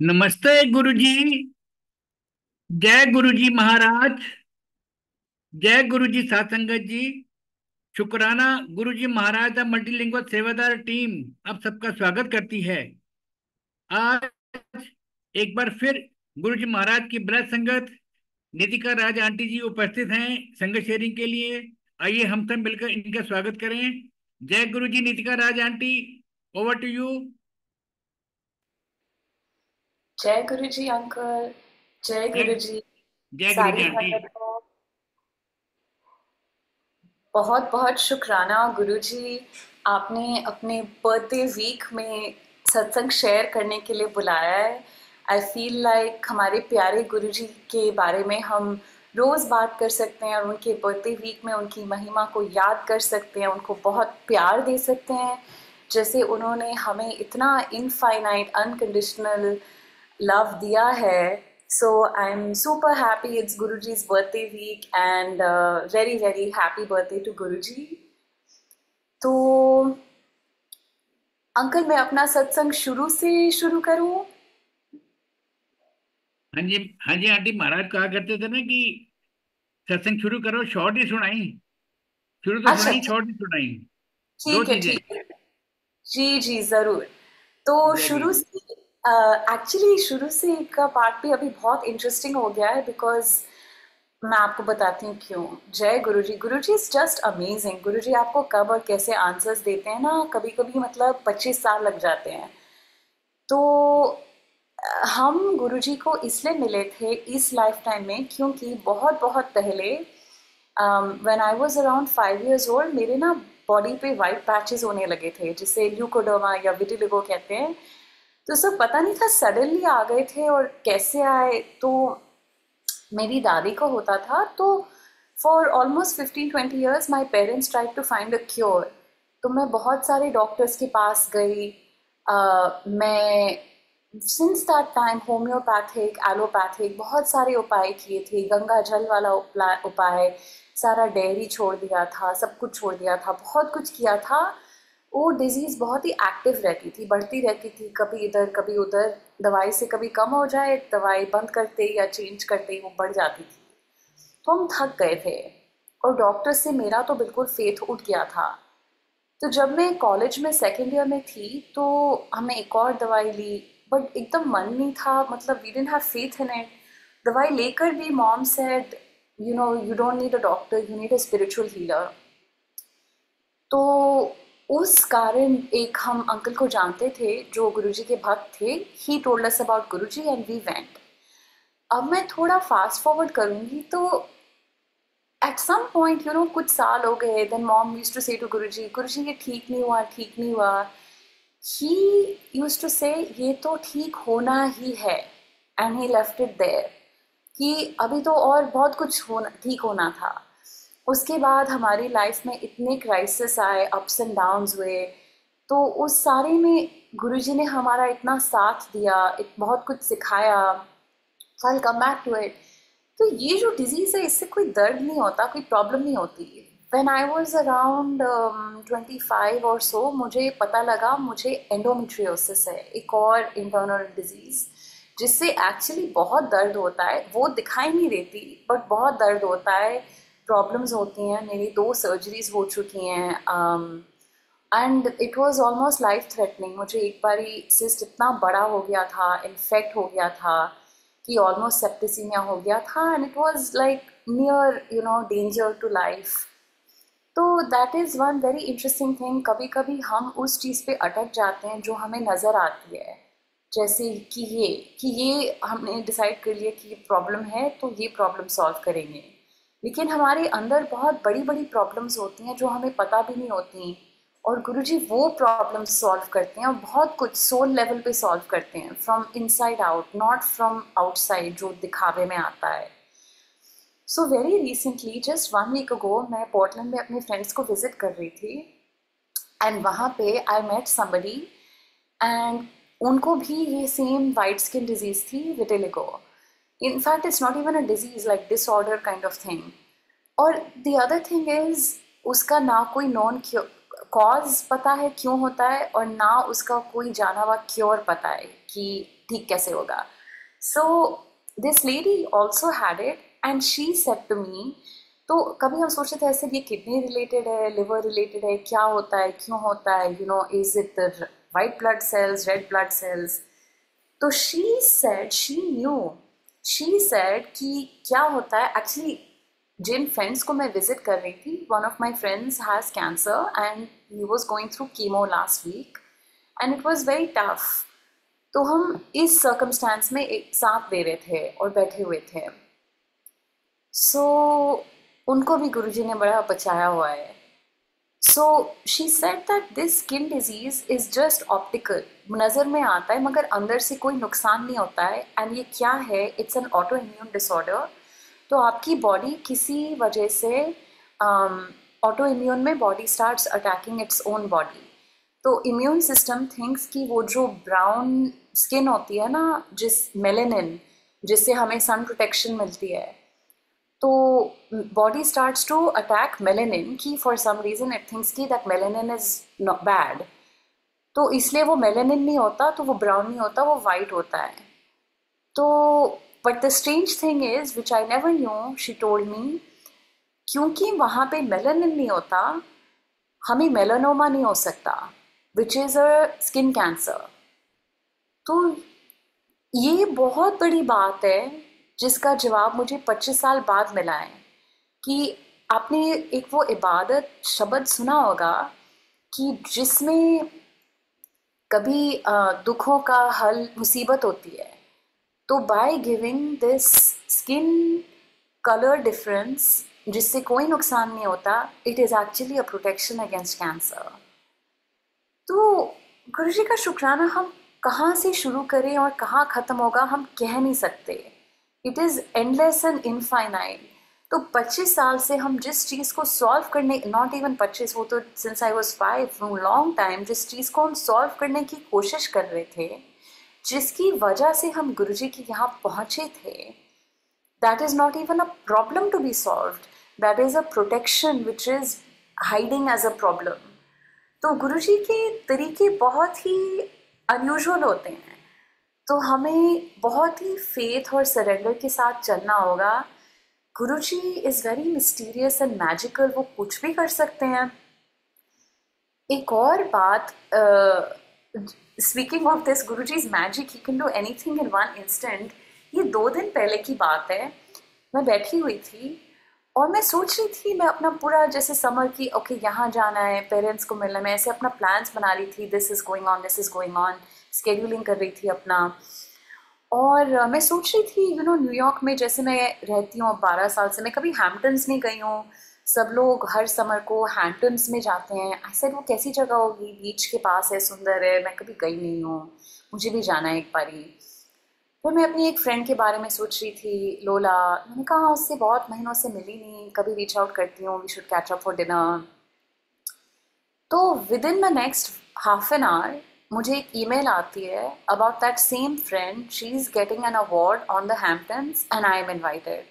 नमस्ते गुरुजी। जय गुरुजी महाराज। जय गुरुजी सासंगत जी। शुक्राना, गुरुजी महाराज द मल्टीलिंगुअल सेवादार टीम आप सबका स्वागत करती है। आज एक बार फिर गुरु जी महाराज की ब्रज संगत नितिका राज आंटी जी उपस्थित हैं संगत शेयरिंग के लिए। आइए हम सब मिलकर इनका स्वागत करें। जय Guru ji Nitika Raj aunty, over to you. जय गुरु जी अंकल जय गुरु जी जय सारी आंटी। बहुत बहुत शुक्राना गुरु जी आपने अपने बर्थडे वीक में सत्संग शेयर करने के लिए बुलाया है। आई फील लाइक हमारे प्यारे गुरु जी के बारे में हम रोज़ बात कर सकते हैं और उनके बर्थडे वीक में उनकी महिमा को याद कर सकते हैं उनको बहुत प्यार दे सकते हैं। जैसे उन्होंने हमें इतना इनफाइनाइट अनकंडीशनल love दिया है. So i'm super happy it's guruji's birthday week and uh, very very happy birthday to guruji. तो अंकल मैं अपना सत्संग शुरू से शुरू करूँ? हाँ जी हाँ जी आंटी महाराज कहा करते थे ना कि सत्संग शुरू करो शॉर्ट ही सुनाई. शुरू तो अच्छा सुनाई शॉर्ट ही सुनाई. ठीक है ठीक है। जी जी ज़रूर। तो शुरू से एक्चुअली शुरू से का पार्ट भी अभी बहुत इंटरेस्टिंग हो गया है बिकॉज़ मैं आपको बताती हूँ क्यों। जय Guruji. Guruji is just amazing Guruji आपको कब और कैसे आंसर्स देते हैं ना कभी कभी मतलब पच्चीस साल लग जाते हैं। तो अ, हम गुरुजी को इसलिए मिले थे इस लाइफ टाइम में क्योंकि बहुत बहुत पहले when I was around five years old मेरे ना बॉडी पे वाइट पैचेस होने लगे थे जिसे ल्यूकोडर्मा या विटिलिगो कहते हैं। तो सब पता नहीं था सडनली आ गए थे और कैसे आए? तो मेरी दादी को होता था तो for almost fifteen twenty years my parents try to find a cure तो मैं बहुत सारे डॉक्टर्स के पास गई। अ, मैं since that time homeopathic allopathic बहुत सारे उपाय किए थे। गंगा जल वाला उपाय सारा डेयरी छोड़ दिया था सब कुछ छोड़ दिया था बहुत कुछ किया था। वो डिज़ीज़ बहुत ही एक्टिव रहती थी, बढ़ती रहती थी, कभी इधर, कभी उधर, दवाई से कभी कम हो जाए, दवाई बंद करते या चेंज करते ही वो बढ़ जाती थी। तो हम थक गए थे और डॉक्टर से मेरा तो बिल्कुल फेथ उठ गया था। तो जब मैं कॉलेज में सेकेंड ईयर में थी तो हमने एक और दवाई ली बट एकदम मन नहीं था मतलब we didn't have faith in it दवाई लेकर भी mom said you know you don't need a doctor you need a spiritual healer तो उस कारण एक हम अंकल को जानते थे, जो गुरुजी के भक्त थे he told us about Guruji and we went अब मैं थोड़ा फास्ट फॉरवर्ड करूँगी तो at some point you know कुछ साल हो गए then mom use to say to Guru ji Guru जी ये ठीक नहीं हुआ, ठीक नहीं हुआ. ही यूज़ टू से ये तो ठीक होना ही है and he left it there कि अभी तो और बहुत कुछ होना, ठीक होना था। उसके बाद हमारी लाइफ में इतने क्राइसिस आए अप्स एंड डाउन्स हुए। तो उस सारे में गुरुजी ने हमारा इतना साथ दिया इत, बहुत कुछ सिखाया I come back to it तो ये जो डिज़ीज़ है इससे कोई दर्द नहीं होता कोई प्रॉब्लम नहीं होती। When I was around twenty five or so मुझे पता लगा मुझे एंडोमेट्रियोसिस है एक और इंटरनल डिज़ीज़ जिससे एक्चुअली बहुत दर्द होता है। वो दिखाई नहीं देती बट बहुत दर्द होता है। प्रॉब्लम्स होती हैं, मेरी दो सर्जरीज हो चुकी हैं and it was almost life threatening मुझे एक बारी सिस्ट इतना बड़ा हो गया था इन्फेक्ट हो गया था, कि ऑलमोस्ट सेप्टिसीमिया हो गया था and it was like near you know danger to life तो that is one very interesting thing कभी कभी हम उस चीज़ पे अटक जाते हैं जो हमें नज़र आती है, जैसे कि ये कि ये हमने डिसाइड कर लिया कि ये प्रॉब्लम है तो ये प्रॉब्लम सॉल्व करेंगे। लेकिन हमारे अंदर बहुत बड़ी बड़ी प्रॉब्लम्स होती हैं जो हमें पता भी नहीं होती और गुरु जी वो प्रॉब्लम्स सॉल्व करते हैं और बहुत कुछ सोल लेवल पे सॉल्व करते हैं from inside out not from outside जो दिखावे में आता है। So very recently just one week ago मैं पोर्टलैंड में अपने फ्रेंड्स को विज़िट कर रही थी एंड वहाँ पे आई मेट समबडी एंड उनको भी ये सेम वाइट स्किन डिज़ीज़ थी vitiligo in fact, it's not even a disease, like disorder kind of thing. और the other thing is, उसका ना कोई नॉन कॉज पता है क्यों होता है और ना उसका कोई जाना हुआ क्योर पता है कि ठीक कैसे होगा। So this lady also had it and she said to me तो कभी हम सोचते थे ऐसे ये किडनी रिलेटेड है लिवर रिलेटेड है, क्या होता है, क्यों होता है you know is it white blood cells red blood cells तो she said she knew she said कि क्या होता है एक्चुअली जिन फ्रेंड्स को मैं विज़िट कर रही थी one of my friends has cancer and he was going through chemo last week and it was very tough तो हम इस सर्कमस्टांस में एक साथ दे रहे थे और बैठे हुए थे। सो so, उनको भी गुरुजी ने बड़ा बचाया हुआ है। So she said that this skin disease is just optical नज़र में आता है मगर अंदर से कोई नुकसान नहीं होता है। एंड ये क्या है? It's an auto immune disorder तो आपकी बॉडी किसी वजह से ऑटो um, इम्यून में body starts attacking its own body तो इम्यून सिस्टम थिंक्स कि वो जो ब्राउन स्किन होती है ना जिस मेलेनिन जिससे हमें सन प्रोटेक्शन मिलती है तो body starts to attack melanin की for some reason it thinks की that melanin is not bad तो इसलिए वो मेलेनिन नहीं होता तो वो ब्राउन नहीं होता, वो वाइट होता है। तो but the strange thing is which I never knew she told me क्योंकि वहाँ पे मेलेनिन नहीं होता, हमें मेलानोमा नहीं हो सकता which is a skin cancer तो ये बहुत बड़ी बात है जिसका जवाब मुझे 25 साल बाद मिला है, कि आपने एक वो इबादत शब्द सुना होगा कि जिसमें कभी दुखों का हल मुसीबत होती है तो by giving this skin colour difference जिससे कोई नुकसान नहीं होता it is actually a protection against cancer तो गुरु जी का शुक्राना हम कहाँ से शुरू करें और कहाँ ख़त्म होगा, हम कह नहीं सकते। It is endless and infinite तो 25 साल से हम जिस चीज़ को सॉल्व करने नॉट इवन 25 वो तो since I was five long time जिस चीज़ को हम सॉल्व करने की कोशिश कर रहे थे, जिसकी वजह से हम गुरु जी के यहाँ पहुँचे थे that is not even a problem to be solved that is a protection which is hiding as a problem तो गुरु जी के तरीके बहुत ही अनयूजल होते हैं। तो हमें बहुत ही फेथ और सरेंडर के साथ चलना होगा। Guru ji is very mysterious and magical वो कुछ भी कर सकते हैं। एक और बात speaking of this Guru ji is magic he can do anything in one instant ये दो दिन पहले की बात है। मैं बैठी हुई थी और मैं सोच रही थी मैं अपना पूरा जैसे समर की ओके okay, यहाँ जाना है पेरेंट्स को मिलना मैं ऐसे अपना प्लान्स बना रही थी this is going on this is going on scheduling कर रही थी अपना। और मैं सोच रही थी यू नो न्यूयॉर्क में जैसे मैं रहती हूँ अब बारह साल से, मैं कभी हैम्पटन्स नहीं गई हूँ। सब लोग हर समर को हैम्पटन्स में जाते हैं। ऐसे वो कैसी जगह होगी? बीच के पास है, सुंदर है। मैं कभी गई नहीं हूँ। मुझे भी जाना है एक बारी। फिर मैं अपनी एक फ्रेंड के बारे में सोच रही थी, लोला। मैंने कहा, उससे बहुत महीनों से मिली नहीं। कभी रीच आउट करती हूँ। We should catch up for dinner तो within the next half an hour मुझे एक ईमेल आती है about that same friend she is getting an award on the Hamptons and I am invited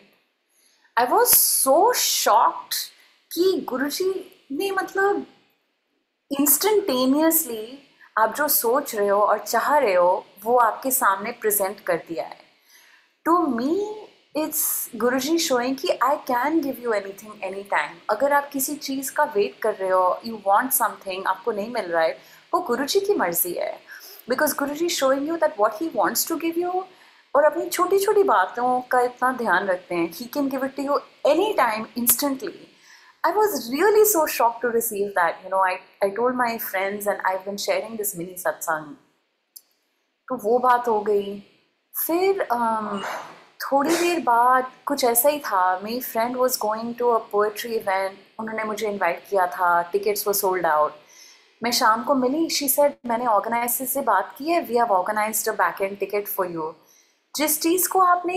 I was so shocked कि गुरुजी ने मतलब instantaneously आप जो सोच रहे हो और चाह रहे हो, वो आपके सामने प्रेजेंट कर दिया है। To me it's Guru ji showing कि I can give you anything any time अगर आप किसी चीज़ का वेट कर रहे हो यू वॉन्ट समथिंग आपको नहीं मिल रहा है वो गुरु जी की मर्ज़ी है। Because Guru ji showing you that what he wants to give you और अपनी छोटी छोटी बातों का इतना ध्यान रखते हैं। He can give it to you any time instantly I was really so shocked to receive that. You know, I, I told my friends and I've been sharing this mini satsang. तो वो बात हो गई। फिर um, थोड़ी देर बाद कुछ ऐसा ही था। मेरी friend was going to a poetry event उन्होंने मुझे इनवाइट किया था। टिकट्स वो सोल्ड आउट मैं शाम को मिली शी सेड मैंने ऑर्गेनाइजर से बात की है we have organise a back end ticket for you जिस चीज़ को आपने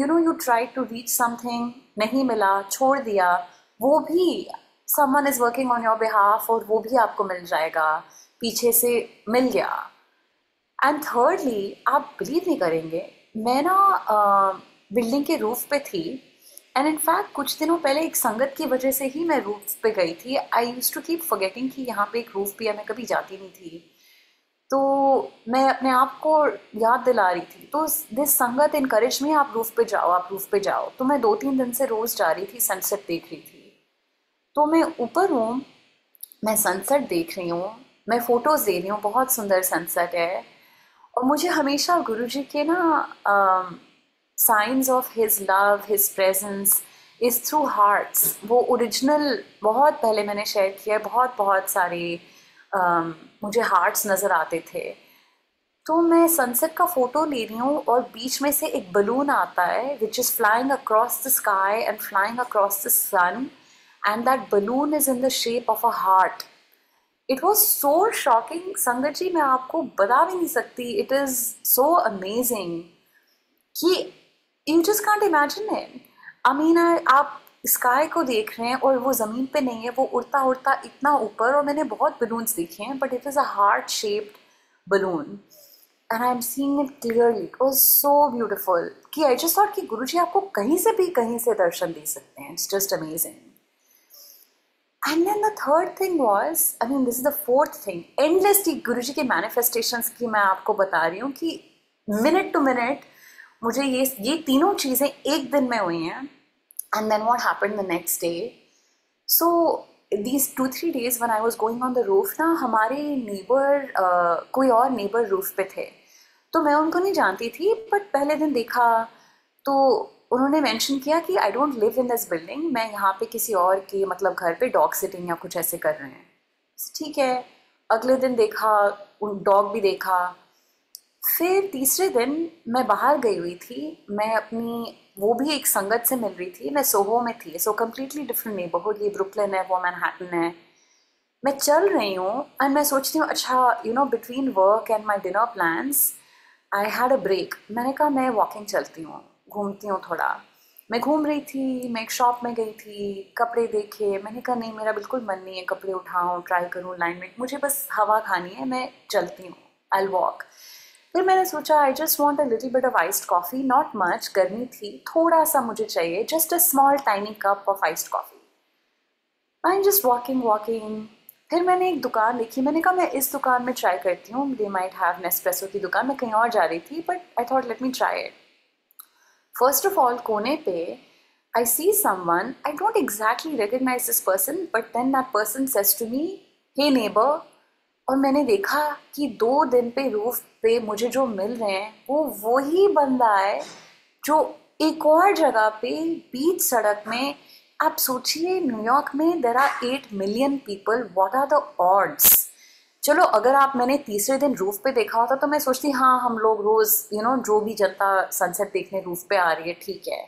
you know you try to reach something नहीं मिला, छोड़ दिया, वो भी someone is working on your behalf और वो भी आपको मिल जाएगा, पीछे से मिल गया। एंड थर्डली आप बिलीव नहीं करेंगे, मैं ना बिल्डिंग के रूफ पे थी एंड इनफैक्ट कुछ दिनों पहले एक संगत की वजह से ही मैं रूफ पे गई थी। I use to keep forgetting कि यहाँ पे एक रूफ भी है, मैं कभी जाती नहीं थी। तो मैं अपने आप को याद दिला रही थी। तो दिस संगत इनकरेज में आप रूफ पे जाओ, आप रूफ पे जाओ। तो मैं दो तीन दिन से रोज़ जा रही थी सनसेट देख रही थी। तो मैं ऊपर हूँ, मैं सनसेट देख रही हूँ, मैं फ़ोटोज़ दे रही हूँ, बहुत सुंदर सनसेट है। और मुझे हमेशा गुरु जी के ना science of his love his presence is through hearts वो ओरिजिनल बहुत पहले मैंने शेयर किया बहुत बहुत सारे uh, मुझे हार्ट्स नज़र आते थे। तो मैं सनसेट का फ़ोटो ले रही हूँ और बीच में से एक बलून आता है which is flying across the sky and flying across the sun and that balloon is in the shape of a heart it was so shocking संगत जी मैं आपको बता भी नहीं सकती. इट इज़ सो अमेजिंग कि you just can't imagine it I mean आप sky को देख रहे हैं और वो ज़मीन पे नहीं है, वो उड़ता उड़ता इतना ऊपर और मैंने बहुत बलून्स देखे हैं but it is a heart shaped balloon and I am seeing it clearly it was so beautiful कि आई जस्ट थॉट कि गुरु जी आपको कहीं से भी कहीं से दर्शन दे सकते हैं. It's just amazing and then the third thing was I mean this is the fourth thing endlessly Guru ji के मैनिफेस्टेशन की मैं आपको बता रही हूँ कि मिनट टू मिनट मुझे ये ये तीनों चीज़ें एक दिन में हुई हैं and then what happen the next day so these two three days one I was going on the roof ना हमारे नेबर uh, कोई और नेबर रूफ पे थे। तो मैं उनको नहीं जानती थी बट पहले दिन देखा तो उन्होंने मेंशन किया कि I don't live in this building मैं यहाँ पे किसी और के मतलब घर पे डॉग सिटिंग या कुछ ऐसे कर रहे हैं। ठीक है अगले दिन देखा उन डॉग भी देखा फिर तीसरे दिन मैं बाहर गई हुई थी। मैं अपनी, वो भी एक संगत से मिल रही थी। मैं सोहो में थी सो कम्प्लीटली डिफरेंट नेबरहुड ये ब्रुकलिन है, वो मैनहट्टन है। मैं चल रही हूँ एंड मैं सोचती हूँ अच्छा you know between work and my dinner plans I had a break मैंने कहा, मैं वॉकिंग चलती हूँ, घूमती हूँ थोड़ा। मैं घूम रही थी, मैं एक शॉप में गई थी, कपड़े देखे। मैंने कहा, नहीं, मेरा बिल्कुल मन नहीं है, कपड़े उठाऊँ ट्राई करूँ लाइन में मुझे बस हवा खानी है, मैं चलती हूँ आई वॉक फिर मैंने सोचा I just want a little bit of iced coffee not much गर्मी थी थोड़ा सा मुझे चाहिए just a small tiny cup of iced coffee I am just walking walking फिर मैंने एक दुकान देखी मैंने कहा मैं इस दुकान में ट्राई करती हूँ दे माइट हैव नेस्प्रेसो की दुकान मैं कहीं और जा रही थी but I thought let me try it first of all कोने पे I see someone, I don't exactly recognize this person, but then that person says to me, hey neighbor, और मैंने देखा कि दो दिन पे रूफ पे मुझे जो मिल रहे हैं, वो वही बंदा है जो एक और जगह पे बीच सड़क में, आप सोचिए न्यूयॉर्क में there are eight million people what are the odds चलो, अगर आप मैंने तीसरे दिन रूफ पे देखा होता तो मैं सोचती हाँ हम लोग रोज़ यू नो जो भी जनता सनसेट देखने रूफ पे आ रही है, ठीक है।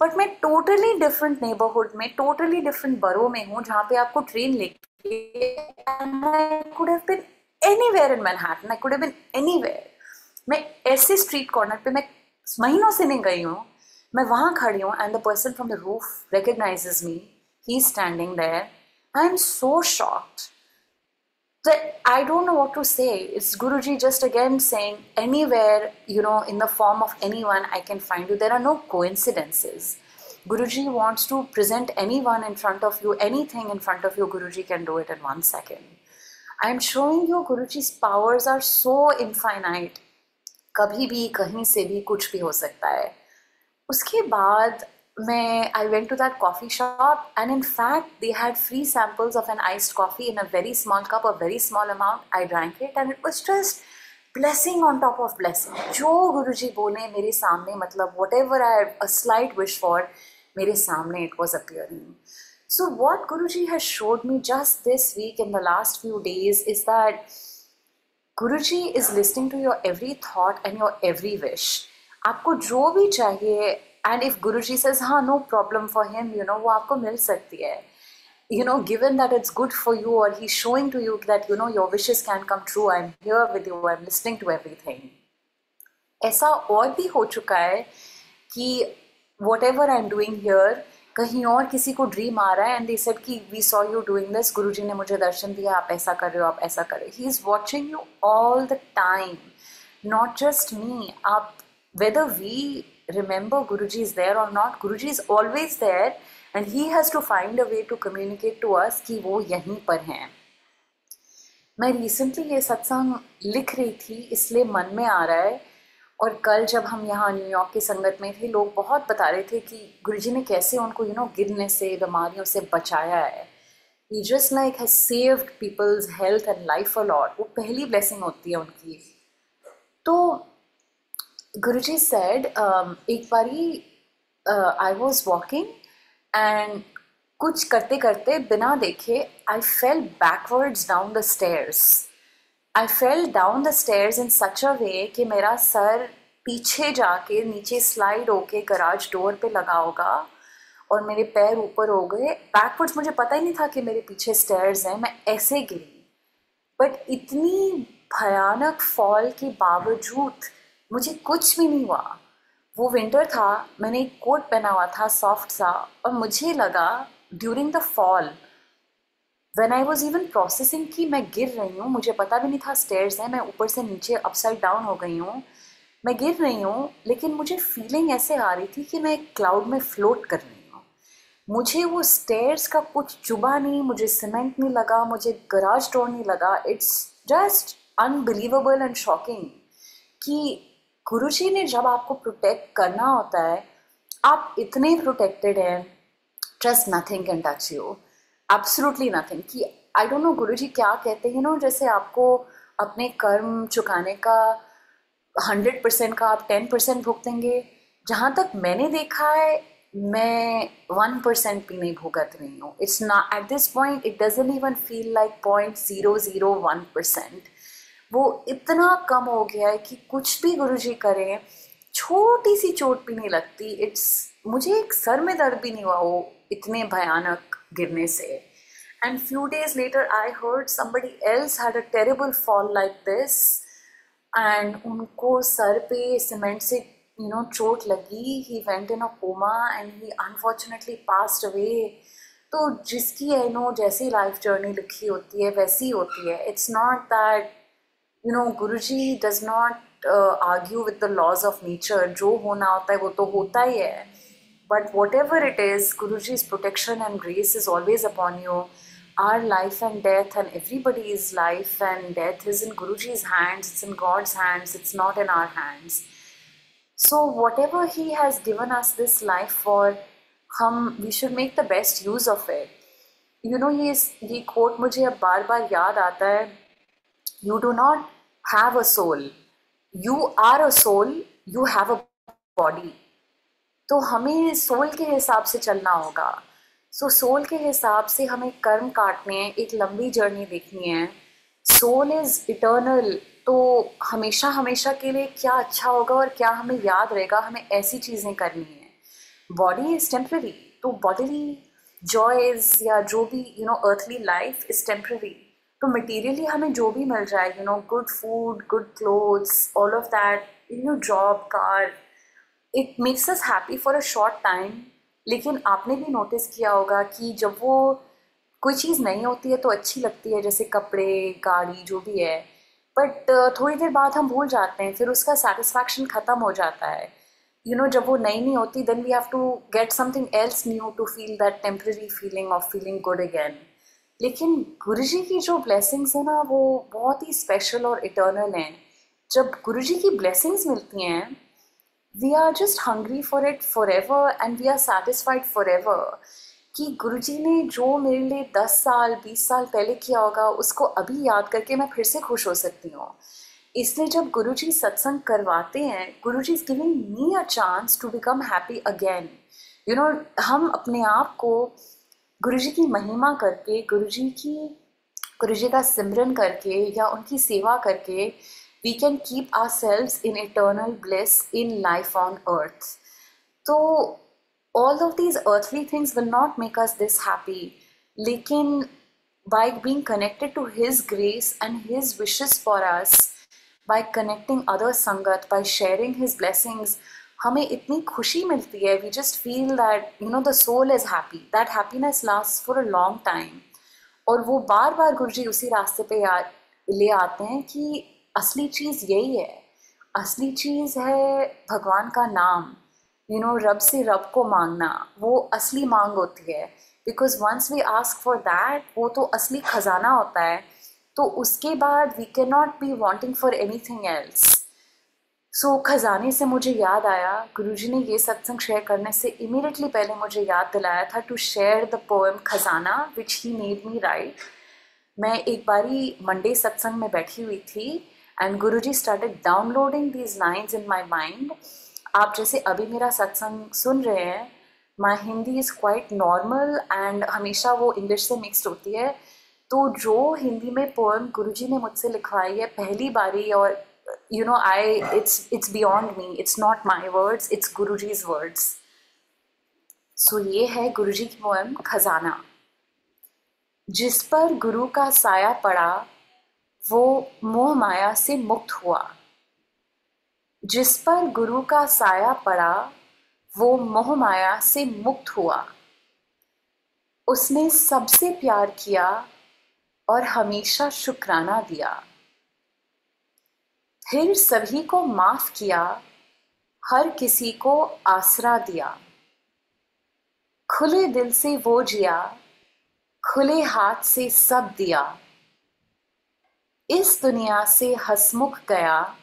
बट मैं टोटली डिफरेंट नेबरहुड में टोटली डिफरेंट बरो में हूँ, जहाँ पे आपको ट्रेन लेके Could have been anywhere in Manhattan I could have been anywhere मैं ऐसे स्ट्रीट कॉर्नर पे मैं महीनों से नहीं गई हूँ मैं वहाँ खड़ी हूँ and the person from the roof recognises me he standing there I am so shocked that I don't know what to say. It's Guruji just again saying, anywhere, you know, in the form of anyone, I can find you. There are no coincidences. Guruji wants to present anyone in front of you, anything in front of you, Guruji can do it in one second. I'm showing you Guruji's powers are so infinite. कभी भी कहीं से भी कुछ भी हो सकता है उसके बाद may I went to that coffee shop and in fact they had free samples of an iced coffee in a very small cup, a very small amount. I drank it and it was just blessing on top of blessing. जो गुरुजी बोले मेरे सामने मतलब whatever I had a slight wish for मेरे सामने it was appearing so what Guru ji has showed me just this week in the last few days is that Guru ji is listening to your every thought and your every wish आपको जो भी चाहिए and if Guru ji says हाँ no problem for him you know वो आपको मिल सकती है. You know given that it's good for you और he showing to you that you know your wishes can come true I am here with you I am listening to everything ऐसा और भी हो चुका है कि whatever I am doing here कहीं और किसी को ड्रीम आ रहा है एंड दे सेड कि we saw you doing this Guru ji ने मुझे दर्शन दिया, आप ऐसा कर रहे हो, आप ऐसा कर रहे हो. He is watching you all the time not just me आप whether we remember Guruji is there or not. Guruji is always there, and he has to find a way to communicate to us कि वो यहीं पर हैं. मैं recently ये सत्संग लिख रही थी, इसलिए मन में आ रहा है और कल जब हम यहाँ न्यूयॉर्क की संगत में थे, लोग बहुत बता रहे थे कि गुरुजी ने कैसे उनको यू नो गिरने से, बीमारियों से बचाया है। He just like has saved people's health and life a lot वो पहली ब्लेसिंग होती है उनकी। तो गुरुजी सेड एक बारी आई वॉज़ वॉकिंग एंड कुछ करते करते बिना देखे I fell backwards down the stairs I fell down the stairs in such a way कि मेरा सर पीछे जाके नीचे स्लाइड होके गराज डोर पे लगा होगा और मेरे पैर ऊपर हो गए। बैकवर्ड्स मुझे पता ही नहीं था कि मेरे पीछे स्टेयर्स हैं, मैं ऐसे गिरी। बट इतनी भयानक फॉल के बावजूद मुझे कुछ भी नहीं हुआ। वो विंटर था, मैंने एक कोट पहना हुआ था सॉफ्ट सा, और मुझे लगा during the fall when I was even processing कि मैं गिर रही हूँ, मुझे पता भी नहीं था स्टेयर्स हैं, मैं ऊपर से नीचे अपसाइड डाउन हो गई हूँ। मैं गिर रही हूँ, लेकिन मुझे फीलिंग ऐसे आ रही थी कि मैं एक क्लाउड में फ्लोट कर रही हूँ। मुझे वो स्टेयर्स का कुछ चुबा नहीं, मुझे सीमेंट नहीं लगा, मुझे गराज डोर नहीं लगा। It's just unbelievable and shocking कि गुरु जी ने जब आपको प्रोटेक्ट करना होता है, आप इतने प्रोटेक्टेड हैं। Trust nothing can touch you absolutely nothing कि आई डोंट नो गुरु जी क्या कहते हैं ना जैसे आपको अपने कर्म चुकाने का हंड्रेड परसेंट का आप टेन परसेंट भुगतेंगे जहाँ तक मैंने देखा है, मैं वन परसेंट भी नहीं भुगत रही हूँ। इट्स ना at this point it doesn't even feel like point zero zero one percent वो इतना कम हो गया है कि कुछ भी गुरु जी करें, छोटी सी चोट भी नहीं लगती। इट्स मुझे एक सर में दर्द भी नहीं हुआ, वो इतने भयानक गिरने से। And few days later I heard somebody else had a terrible fall like this and उनको सर पे सीमेंट से यू नो चोट लगी। He went in a coma and he unfortunately passed away तो जिसकी है नो जैसी लाइफ जर्नी लिखी होती है, वैसी होती है। It's not that you know Guru ji does not argue with the laws of nature जो होना होता है, वो तो होता ही है। But whatever it is Guru ji's protection and grace is always upon you our life and death and everybody's life and death is in Guruji's hands, it's in God's hands, it's not in our hands. So whatever He has given us this life for, हम we should make the best use of it. You know ये ये quote मुझे अब बार बार याद आता है you do not have a soul you are a soul you have a body तो हमें सोल के हिसाब से चलना होगा। सो so, सोल के हिसाब से हमें कर्म काटने हैं एक लंबी जर्नी देखनी है। सोल इज़ इटर्नल तो हमेशा हमेशा के लिए क्या अच्छा होगा और क्या हमें याद रहेगा हमें ऐसी चीज़ें करनी है। बॉडी इज़ टेम्प्रेरी तो बॉडीली जॉयज या जो भी you know earthly life is temporary तो मटेरियली हमें जो भी मिल जाए you know good food good clothes all of that you know job car it makes us happy for a short time लेकिन आपने भी नोटिस किया होगा कि जब वो कोई चीज़ नहीं होती है तो अच्छी लगती है, जैसे कपड़े, गाड़ी, जो भी है। बट थोड़ी देर बाद हम भूल जाते हैं, फिर उसका सेटिस्फैक्शन ख़त्म हो जाता है। यू नो जब वो नई नहीं होती then we have to get something else new to feel that temporary feeling of feeling good again लेकिन गुरु जी की जो ब्लेसिंग्स हैं ना, वो बहुत ही स्पेशल और इटर्नल हैं। जब गुरु जी की ब्लेसिंग्स मिलती हैं we are just hungry for it forever and we are satisfied forever कि गुरु जी ने जो मेरे लिए दस साल, बीस साल पहले किया होगा, उसको अभी याद करके मैं फिर से खुश हो सकती हूँ। इसलिए जब गुरु जी सत्संग करवाते हैं Guru ji is giving me a chance to become happy again you know हम अपने आप को गुरु जी की महिमा करके गुरु जी की गुरु जी का सिमरन करके या उनकी सेवा करके we can keep ourselves in eternal bliss in life on earth तो all of these earthly things will not make us this happy लेकिन by being connected to his grace and his wishes for us by connecting other sangat by sharing his blessings हमें इतनी खुशी मिलती है we just feel that you know the soul is happy that happiness last for a long time और वो बार बार गुरु जी उसी रास्ते पे याद ले आते हैं कि असली चीज़ यही है। असली चीज़ है भगवान का नाम। यू नो रब से रब को मांगना, वो असली मांग होती है। Because once we ask for that वो तो असली खजाना होता है। तो उसके बाद we can not be wanting for anything else so खजाने से मुझे याद आया, गुरुजी ने ये सत्संग शेयर करने से इमीडिएटली पहले मुझे याद दिलाया था to share the poem Khazana which he made me write मैं एक बारी मंडे सत्संग में बैठी हुई थी and Guru ji started downloading these lines in my mind आप जैसे अभी मेरा सत्संग सुन रहे हैं my Hindi is quite normal and हमेशा वो इंग्लिश से मिक्सड होती है। तो जो हिंदी में पोएम गुरु जी ने मुझसे लिखवाई है पहली बारी और you know I it's it's beyond me it's not my words it's Guru ji's words सो ये है गुरु जी की पोएम खजाना जिस पर गुरु का साया पड़ा वो मोह माया से मुक्त हुआ। जिस पर गुरु का साया पड़ा, वो मोह माया से मुक्त हुआ। उसने सबसे प्यार किया और हमेशा शुक्राना दिया। फिर सभी को माफ़ किया, हर किसी को आसरा दिया। खुले दिल से वो जिया, खुले हाथ से सब दिया। इस दुनिया से हसमुख गया,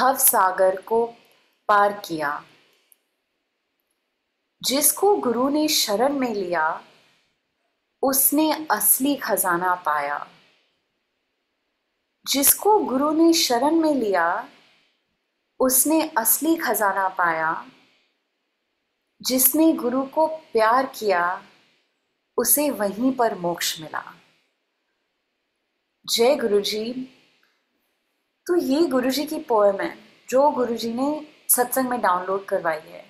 भव सागर को पार किया। जिसको गुरु ने शरण में लिया, उसने असली खजाना पाया। जिसको गुरु ने शरण में लिया, उसने असली खजाना पाया। जिसने गुरु को प्यार किया, उसे वहीं पर मोक्ष मिला। जय गुरु जी तो ये गुरु जी की पोएम है, जो गुरु जी ने सत्संग में डाउनलोड करवाई है।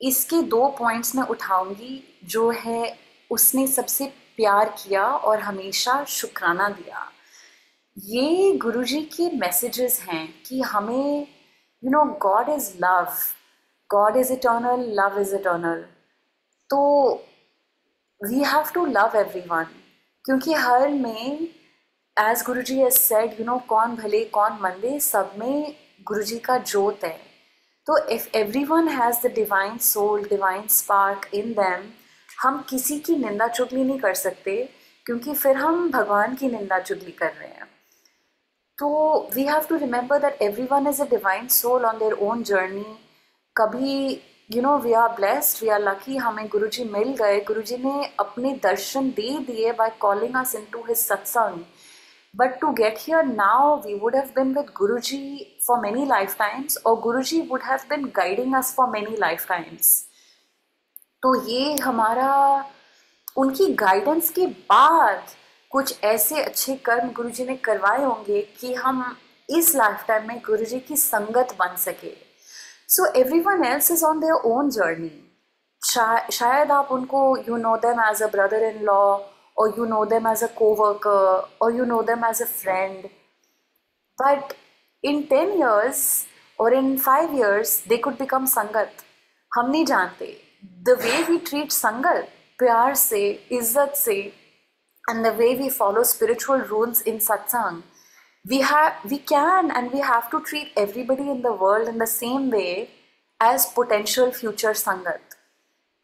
इसके दो पॉइंट्स मैं उठाऊँगी, जो है उसने सबसे प्यार किया और हमेशा शुक्राना दिया। ये गुरुजी के मैसेजेस हैं कि हमें you know God is love God is eternal love is eternal तो we have to love everyone क्योंकि हर में as Guru ji as said you know कौन भले, कौन मंदे, सब में गुरु जी का जोत है। तो if everyone has the divine soul divine spark in them हम किसी की निंदा चुगली नहीं कर सकते, क्योंकि फिर हम भगवान की निंदा चुगली कर रहे हैं। तो we have to remember that everyone is a divine soul on their own journey कभी you know we are blessed we are lucky हमें गुरु जी मिल गए। गुरु जी ने अपने दर्शन दे दिए by calling us into his satsang now we would have been with Guru ji for many lifetimes और Guru ji would have been guiding us for many lifetimes तो ये हमारा, उनकी गाइडेंस के बाद कुछ ऐसे अच्छे कर्म गुरु जी ने करवाए होंगे कि हम इस लाइफ टाइम में गुरु जी की संगत बन सके। So everyone else is on their own journey शायद आप उनको you know them as a brother in law और you know them as a coworker और you know them as a friend but in ten years और in five years they could become sangat हम नहीं जानते the way we treat sangat, pyar se, izzat se, and the way we follow spiritual rules in satsang, we have we can and we have to treat everybody in the world in the same way as potential future sangat.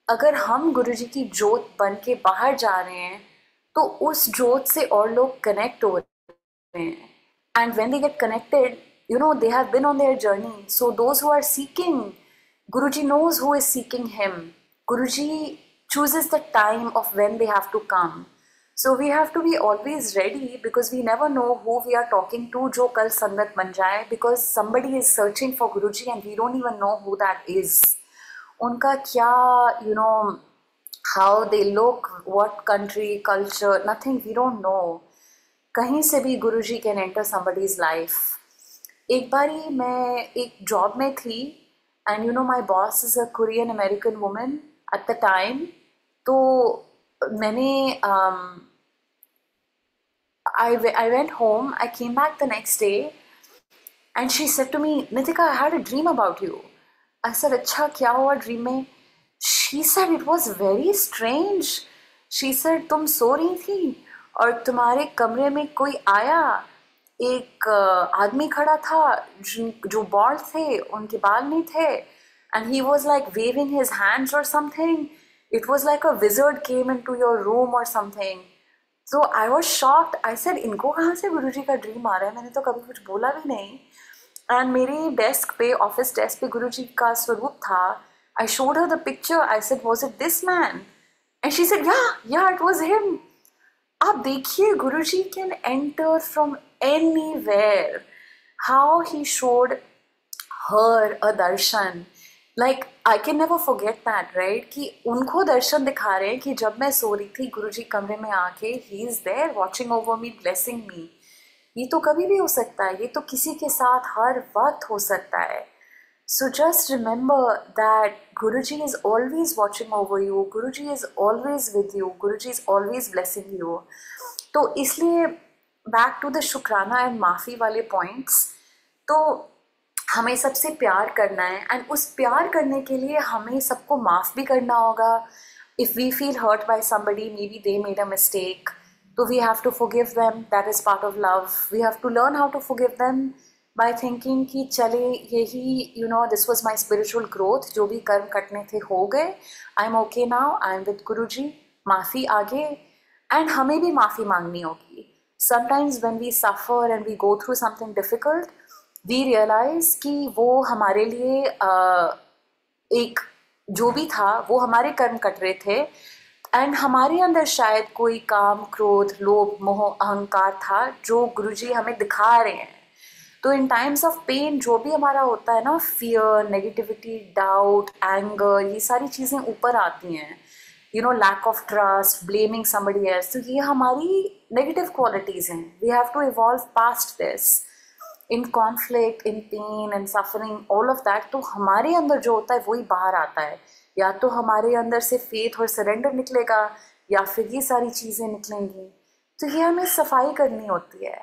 अगर हम गुरु जी की जोत बन के बाहर जा रहे हैं तो उस जोत से और लोग कनेक्ट हो रहे हैं। And when they get connected you know they have been on their journey so those who are seeking Guru ji knows who is seeking him Guru ji choose is the time of when they have to come so we have to be always ready because we never know who we are talking to जो कल संगत बन जाए because somebody is searching for Guru ji and we don't even know who that is उनका क्या you know how they look, what country, culture, nothing, we don't know. कहीं से भी Guruji can enter somebody's life एक बारी मैं एक job में थी and you know my boss is a Korean American woman at the time तो मैंने um, went home I came back the next day and she said to me Nitika I had a dream about you I said अच्छा क्या हुआ dream में she said it was very strange she said तुम सो रही थी और तुम्हारे कमरे में कोई आया एक आदमी खड़ा था जो बॉल थे उनके बाल नहीं थे and he was like waving his hands or something. It was like a wizard came into your room or something. So I was shocked. I said, इनको कहाँ से गुरुजी का ड्रीम आ रहा है मैंने तो कभी कुछ बोला भी नहीं एंड मेरी डेस्क पे ऑफ़िस डेस्क पे गुरुजी का स्वरूप था I showed her the picture I said was it this man and she said yeah yeah it was him आप देखिए, Guruji can enter from any anywhere how he showed her a darshan like I can never forget that right कि उनको दर्शन दिखा रहे हैं कि जब मैं सो रही थी, गुरुजी कमरे में आके he is there watching over me blessing me ये तो कभी भी हो सकता है, ये तो किसी के साथ हर वक्त हो सकता है। That Guru ji is always watching over you Guru ji is always with you Guru ji is always blessing you तो इसलिए back to the shukrana and माफ़ी वाले पॉइंट्स तो हमें सबसे प्यार करना है एंड उस प्यार करने के लिए हमें सबको माफ़ भी करना होगा। If we feel hurt by somebody maybe they made a mistake तो we have to forgive them that is part of love we have to learn how to forgive them by thinking कि चले यही you know this was my spiritual growth जो भी कर्म कटने थे हो गए। I am okay now I am with Guru ji माफ़ी आगे एंड हमें भी माफ़ी मांगनी होगी। Sometimes when we suffer and we go through something difficult we realise कि वो हमारे लिए uh, एक जो भी था वो हमारे कर्म कट रहे थे एंड हमारे अंदर शायद कोई काम क्रोध लोभ मोह अहंकार था जो गुरुजी हमें दिखा रहे हैं। तो इन टाइम्स ऑफ़ पेन जो भी हमारा होता है ना फियर नेगेटिविटी डाउट एंगर ये सारी चीज़ें ऊपर आती हैं। You know lack of trust blaming somebody else तो ये हमारी नेगेटिव क्वालिटीज़ हैं। We have to evolve past this in conflict in pain and suffering all of that तो हमारे अंदर जो होता है, वही बाहर आता है। या तो हमारे अंदर से फेथ और सरेंडर निकलेगा, या फिर ये सारी चीज़ें निकलेंगी। तो ये हमें सफ़ाई करनी होती है।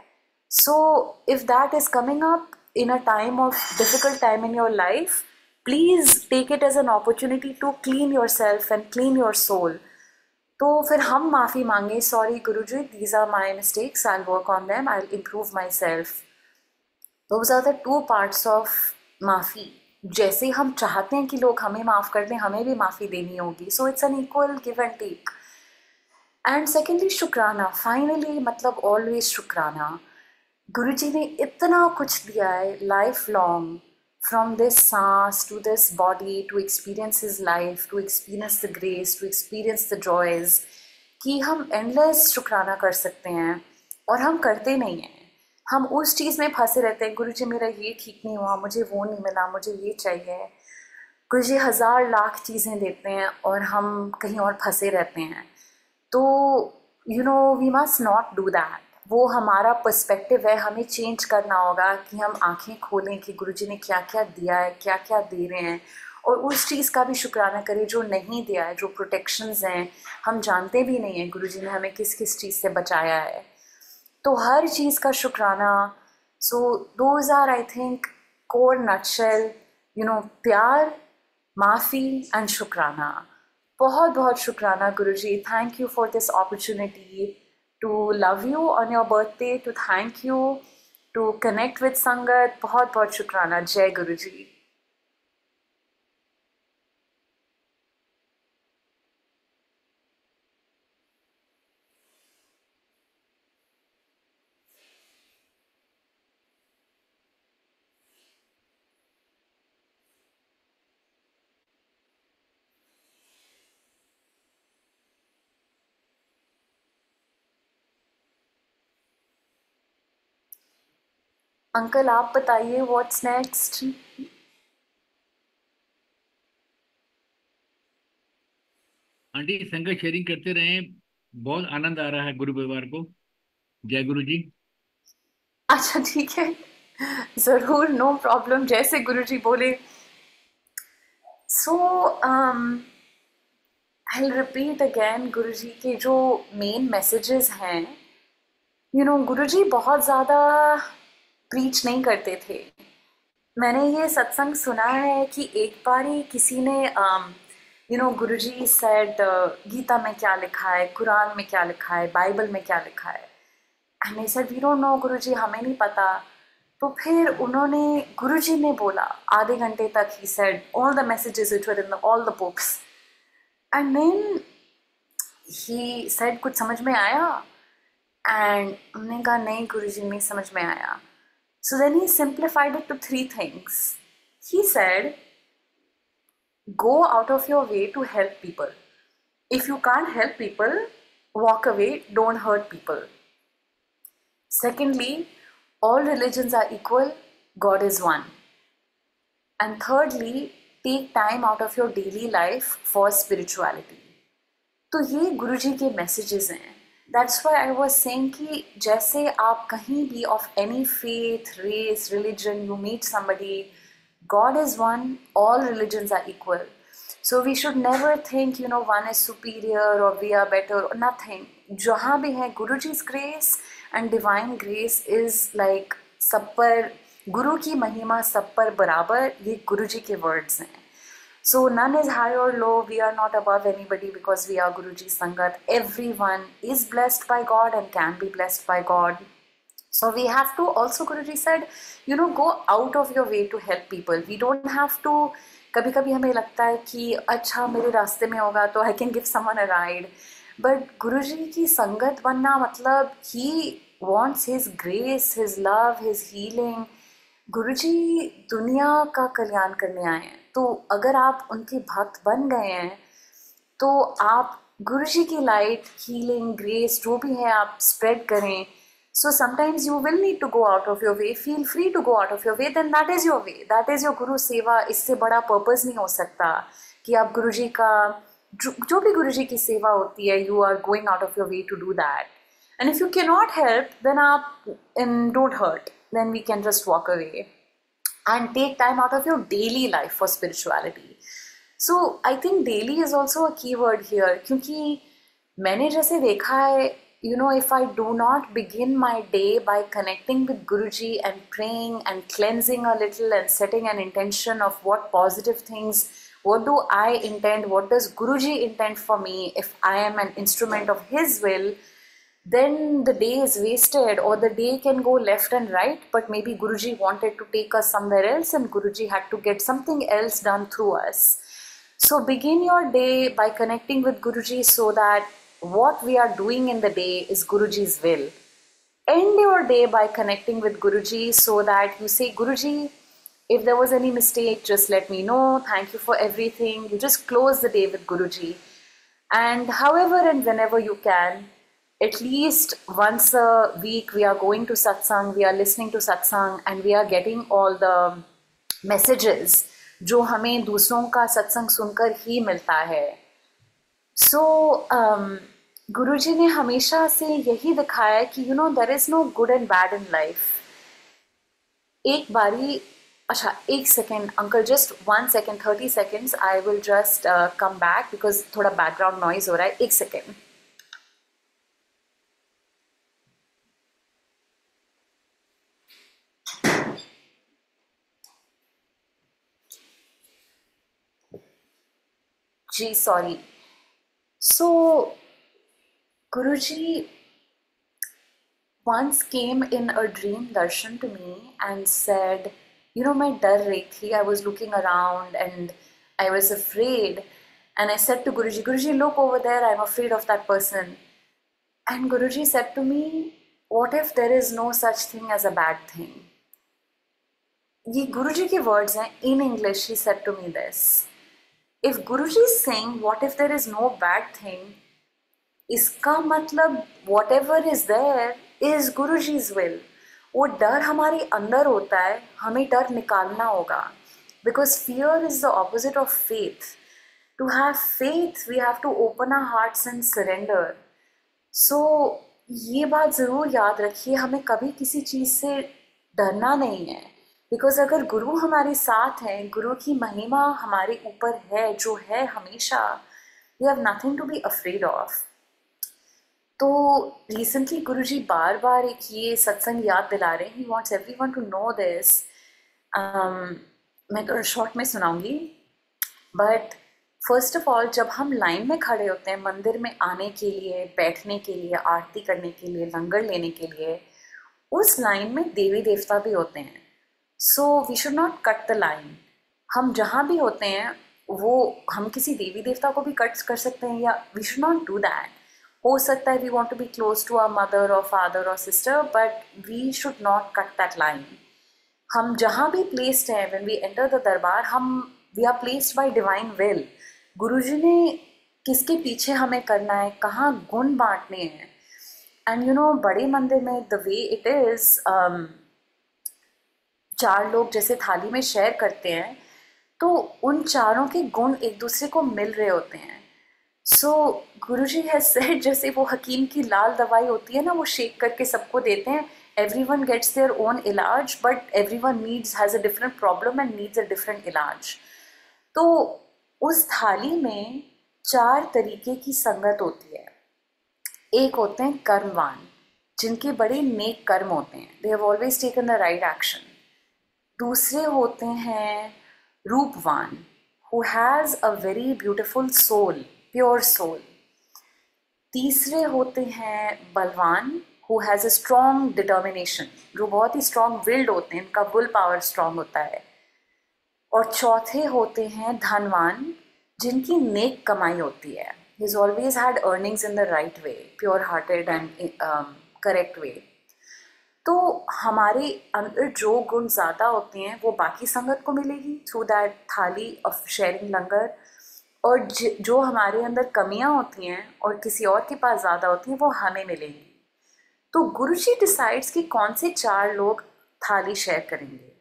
So if that is coming up in a time of difficult time in your life please take it as an opportunity to clean yourself and clean your soul तो फिर हम माफ़ी मांगे sorry Guru ji these are my mistakes I work on them I improve myself those are the two parts of maafi. जैसे हम चाहते हैं कि लोग हमें माफ़ कर दें, हमें भी माफ़ी देनी होगी। So it's an equal give and take and secondly shukrana. Finally मतलब ऑलवेज शुक्राना। गुरु जी ने इतना कुछ दिया है life long from this saans to this body to experience his life to experience the grace to experience the joys कि हम endless शुक्राना कर सकते हैं और हम करते नहीं हैं। हम उस चीज़ में फंसे रहते हैं गुरु जी मेरा ये ठीक नहीं हुआ, मुझे वो नहीं मिला, मुझे ये चाहिए। गुरु जी हज़ार लाख चीज़ें देते हैं और हम कहीं और फंसे रहते हैं। तो you know we must not do that वो हमारा पर्सपेक्टिव है, हमें चेंज करना होगा कि हम आँखें खोलें कि गुरु जी ने क्या क्या दिया है क्या क्या दे रहे हैं। और उस चीज़ का भी शुक्राना करें जो नहीं दिया है, जो प्रोटेक्शंस हैं। हम जानते भी नहीं हैं गुरु जी ने हमें किस किस चीज़ से बचाया है। तो हर चीज़ का शुक्राना। So those are I think core nutshell you know pyaar, maafi and shukrana. बहुत बहुत शुक्राना Guru ji. Thank you for this opportunity to love you on your birthday to thank you to connect with sangat बहुत बहुत शुक्राना जय Guru ji uncle आप बताइए what's next aunty sangat sharing करते रहे। बहुत आनंद आ रहा है गुरु परिवार को। जय गुरु जी। अच्छा ठीक है। ज़रूर नो प्रॉब्लम जैसे गुरु जी बोले। So I repeat again Guru ji के जो मेन मैसेजेस हैं। यू नो गुरु जी बहुत ज़्यादा प्रीच नहीं करते थे। मैंने ये सत्संग सुना है कि एक बार ही किसी ने you know Guruji said Gita में क्या लिखा है, कुरान में क्या लिखा है, बाइबल में क्या लिखा है। And sir said we don't know Guruji, हमें नहीं पता। तो फिर उन्होंने, गुरुजी ने बोला, आधे घंटे तक he said all the messages it were in all the books and then he said कुछ समझ में आया? एंड उन्होंने कहा, नहीं, गुरुजी, नहीं समझ में आया। So then he simplified it to three things he said go out of your way to help people. If you can't help people, walk away, don't hurt people. Secondly, all religions are equal, God is one. And thirdly, take time out of your daily life for spirituality. तो ये गुरु जी के messages हैं that's why I was saying कि जैसे आप कहीं भी of any faith race religion you meet somebody God is one all religions are equal so we should never think you know one is superior और we are better nothing जहाँ भी हैं, Guru ji's grace and divine grace is like सब पर, गुरु की महिमा सब पर बराबर, ये गुरु जी के वर्ड्स हैं। So none is high or low. We are not above anybody because we are Guruji Sangat. Everyone is blessed by God and can be blessed by God. So we have to also Guruji said, you know, go out of your way to help people. We don't have to कभी कभी हमें लगता है कि अच्छा मेरे रास्ते में होगा तो I can give someone a ride but Guru ji की संगत बनना मतलब he wants his grace his love his healing Guru ji दुनिया का कल्याण करने आए हैं तो अगर आप उनके भक्त बन गए हैं तो आप गुरु जी की लाइट हीलिंग ग्रेस जो भी है आप स्प्रेड करें। So sometimes you will need to go out of your way feel free to go out of your way then that is your way that is your guru seva. इससे बड़ा purpose नहीं हो सकता कि आप गुरु जी का जो, जो भी गुरु जी की सेवा होती है you are going out of your way to do that and if you can not help then आप इन don't hurt then we can just walk away and take time out of your daily life for spirituality. So I think daily is also a keyword here क्योंकि मैंने जैसे देखा है you know, if I do not begin my day by connecting with Guruji and praying and cleansing a little and setting an intention of what positive things, what do I intend, what does Guruji intend for me if I am an instrument of His will, then the day is wasted or the day can go left and right, but maybe Guruji wanted to take us somewhere else and Guruji had to get something else done through us. So begin your day by connecting with Guruji so that what we are doing in the day is Guruji's will. End your day by connecting with Guruji so that you say, Guruji, if there was any mistake, just let me know. Thank you for everything. You just close the day with Guruji. And however and whenever you can, at least once a week, we are going to satsang, we are listening to satsang, and we are getting all the messages जो हमें दूसरों का सत्संग सुनकर ही मिलता है। सो गुरु जी ने हमेशा से यही दिखाया कि you know there is no good and bad in life एक बारी अच्छा एक second uncle just one second thirty seconds I will just come back because थोड़ा बैकग्राउंड नॉइज़ हो रहा है। एक second ji sorry so Guruji once came in a dream darshan to me and said, You know, my dar rahi I was looking around and I was afraid. And I said to Guruji, Guruji, look over there, I'm afraid of that person. And Guruji said to me, What if there is no such thing as a bad thing? ये गुरुजी के words हैं in English he said to me this if Guruji is saying what if there is no bad thing इसका मतलब whatever is there is Guru ji's will वो डर हमारे अंदर होता है, हमें डर निकालना होगा। Because fear is the opposite of faith to have faith we have to open our hearts and surrender सो ये बात ज़रूर याद रखिए, हमें कभी किसी चीज़ से डरना नहीं है। बिकॉज़ अगर गुरु हमारे साथ हैं, गुरु की महिमा हमारे ऊपर है, जो है हमेशा we have nothing to be afraid of तो रिसेंटली गुरु जी बार बार एक ये सत्संग याद दिला रहे हैं। He wants everyone to know this मैं तो शॉर्ट में सुनाऊँगी। बट फ़र्स्ट ऑफ़ ऑल जब हम लाइन में खड़े होते हैं, मंदिर में आने के लिए, बैठने के लिए, आरती करने के लिए, लंगर लेने के लिए, उस लाइन में देवी देवता भी होते हैं। So we should not cut the line हम जहाँ भी होते हैं, वो हम किसी देवी देवता को भी कट कर सकते हैं या we should not do that हो सकता है we want to be close to our mother और फादर और sister but we should not cut that line हम जहाँ भी प्लेस्ड हैं व्हेन वी एंटर द दरबार हम we are placed by divine will Guru ji ने किसके पीछे हमें करना है, कहाँ गुण बांटने हैं? एंड यू नो बड़े मंदिर में द वे इट इज़ चार लोग जैसे थाली में शेयर करते हैं तो उन चारों के गुण एक दूसरे को मिल रहे होते हैं। सो गुरु जी है सेट जैसे वो हकीम की लाल दवाई होती है ना, वो शेक करके सबको देते हैं। Everyone gets their own ilaj but everyone needs has a different problem and needs a different ilaj. तो उस थाली में चार तरीके की संगत होती है। एक होते हैं कर्मवान, जिनके बड़े नेक कर्म होते हैं। They have always taken the right action दूसरे होते हैं रूपवान who has a very beautiful soul pure soul तीसरे होते हैं बलवान who has a strong determination जो बहुत ही स्ट्रॉन्ग विल्ड होते हैं इनका विल पावर स्ट्रॉन्ग होता है. और चौथे होते हैं धनवान जिनकी नेक कमाई होती है. He's always had earnings in the right way pure hearted and um, correct way. तो हमारे अंदर जो गुण ज़्यादा होते हैं, वो बाकी संगत को मिलेगी through that thali of sharing langar और ज, जो हमारे अंदर कमियाँ होती हैं और किसी और के पास ज़्यादा होती हैं, वो हमें मिलेंगी। तो गुरु जी डिसाइड्स कि कौन से चार लोग थाली शेयर करेंगे।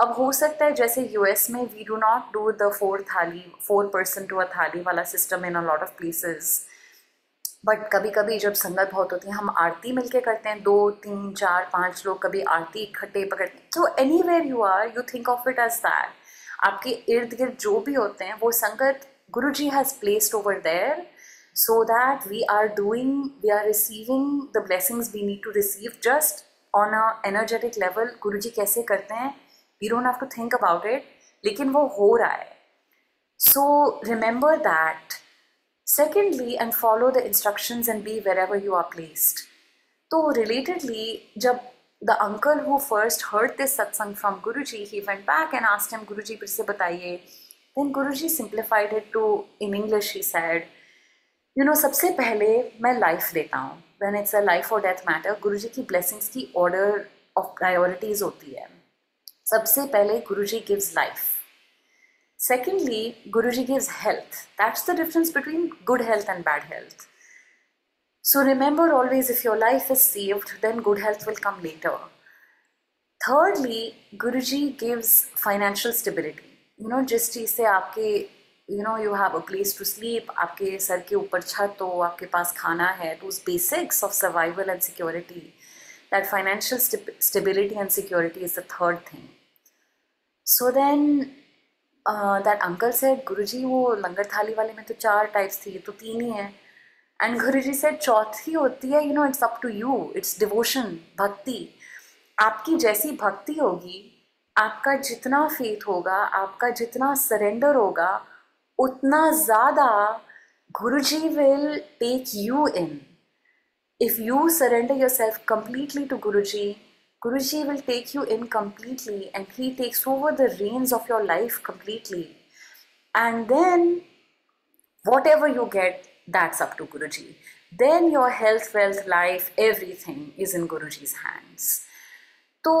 अब हो सकता है जैसे यूएस में we do not do the four thali four person to a thali वाला system in a lot of places but कभी कभी जब संगत बहुत होती है, हम आरती मिलके करते हैं, दो, तीन, चार, पाँच लोग कभी आरती इकट्ठे पकड़ते हैं। तो anywhere you are you think of it as that आपके इर्द गिर्द जो भी होते हैं, वो sangat Guru ji has placed over there so that we are doing we are receiving the blessings we need to receive just on an energetic level Guru ji कैसे करते हैं? We don't have to think about it, लेकिन वो हो रहा है। सो remember that secondly and follow the instructions and be wherever you are placed तो relatedly जब the uncle who first heard this satsang from Guruji he went back and asked him Guruji फिर से बताइए then Guruji simplified it to in English he said you know सबसे पहले मैं life लेता हूँ when it's a life or death matter गुरुजी की blessings की order of priorities होती है सबसे पहले गुरुजी gives life Secondly, Guruji gives health. That's the difference between good health and bad health. So remember always if your life is saved, then good health will come later. Thirdly, Guruji gives financial stability. You know, जिस चीज़ से आपके you know you have a place to sleep, आपके sir के ऊपर छत हो, आपके पास खाना है, those basics of survival and security. That financial st stability and security is the third thing. So then that uncle से गुरुजी वो लंगर थाली वाले में तो चार टाइप्स थी तो तीन ही हैं. एंड गुरु जी से चौथी होती है you know it's up to you it's devotion bhakti. आपकी जैसी भक्ति होगी आपका जितना फेथ होगा आपका जितना सरेंडर होगा उतना ज़्यादा Guru ji will take you in if you surrender yourself completely to Guruji, Guruji will take you in completely and he takes over the reins of your life completely. And then whatever you get, that's up to Guruji. Then your health, wealth, life, everything is in Guruji's hands. तो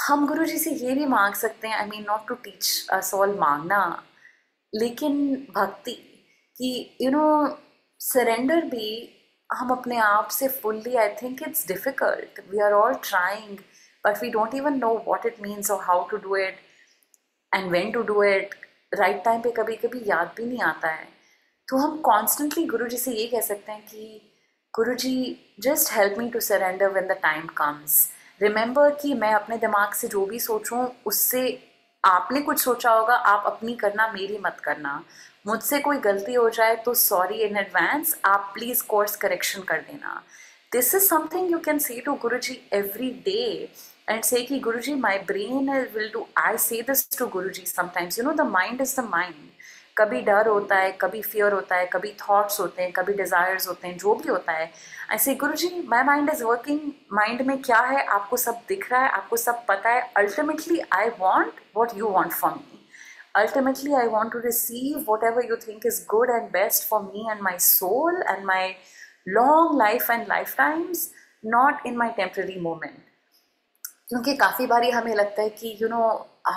हम गुरु जी से ये भी मांग सकते हैं I mean not to teach us all मांगना लेकिन भक्ति कि यू नो सरेंडर भी हम अपने आप से fully I think it's difficult we are all trying but we don't even know what it means और how to do it and when to do it right time पे कभी कभी याद भी नहीं आता है. तो हम कॉन्स्टेंटली गुरु जी से ये कह सकते हैं कि Guru ji just help me to surrender when the time comes remember कि मैं अपने दिमाग से जो भी सोचूं, उससे आपने कुछ सोचा होगा, आप अपनी करना, मेरी मत करना. मुझसे कोई गलती हो जाए तो सॉरी इन एडवांस आप प्लीज़ कोर्स करेक्शन कर देना। This is something you can say to Guru ji every day and say Guru ji my brain will do I say this to Guru ji sometimes you know the mind is the mind कभी डर होता है, कभी fear होता है, कभी thoughts होते हैं, कभी डिज़ायर्स होते हैं, जो भी होता है। ऐसे Guru ji my mind is working mind में क्या है? आपको सब दिख रहा है, आपको सब पता है। Ultimately I want what you want for me ultimately i want to receive whatever you think is good and best for me and my soul and my long life and lifetimes not in my temporary moment क्योंकि काफ़ी बारी हमें लगता है कि you know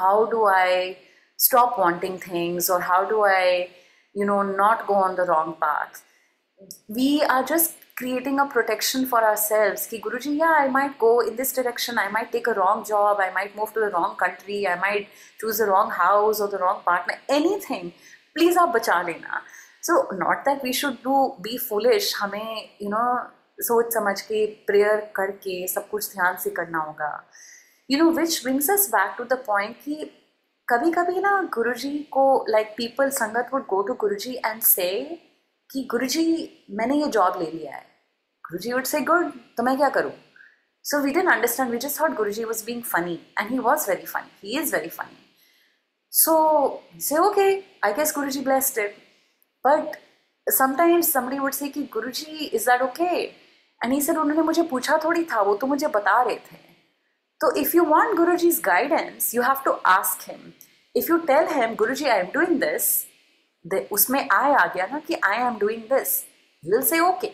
how do I stop wanting things or how do I, you know, not go on the wrong path. We are just Creating a protection for ourselves. Ki Guruji, yeah, I might go in this direction. I might take a wrong job. I might move to the wrong country. I might choose the wrong house or the wrong partner. Anything. Please आप बचा लेना. So not that we should do be foolish. हमें you know सोच समझ के prayer करके सब कुछ ध्यान से करना होगा. You know which brings us back to the point कि कभी कभी ना गुरुजी को like people sangat would go to Guruji and say कि गुरुजी मैंने ये जॉब ले लिया है। गुरुजी वुड से गुड तो मैं क्या करूँ? So we didn't understand we just thought Guruji was being funny and he was very funny he is very funny so say okay I guess Guruji blessed it but sometimes somebody would say कि Guruji is that okay and he sir उन्होंने मुझे पूछा थोड़ी था वो तो मुझे बता रहे थे. So if you want Guruji's guidance, you have to ask him. If you tell him, Guruji, I am doing this, the, उसमें आय आ गया ना कि I am doing this will say okay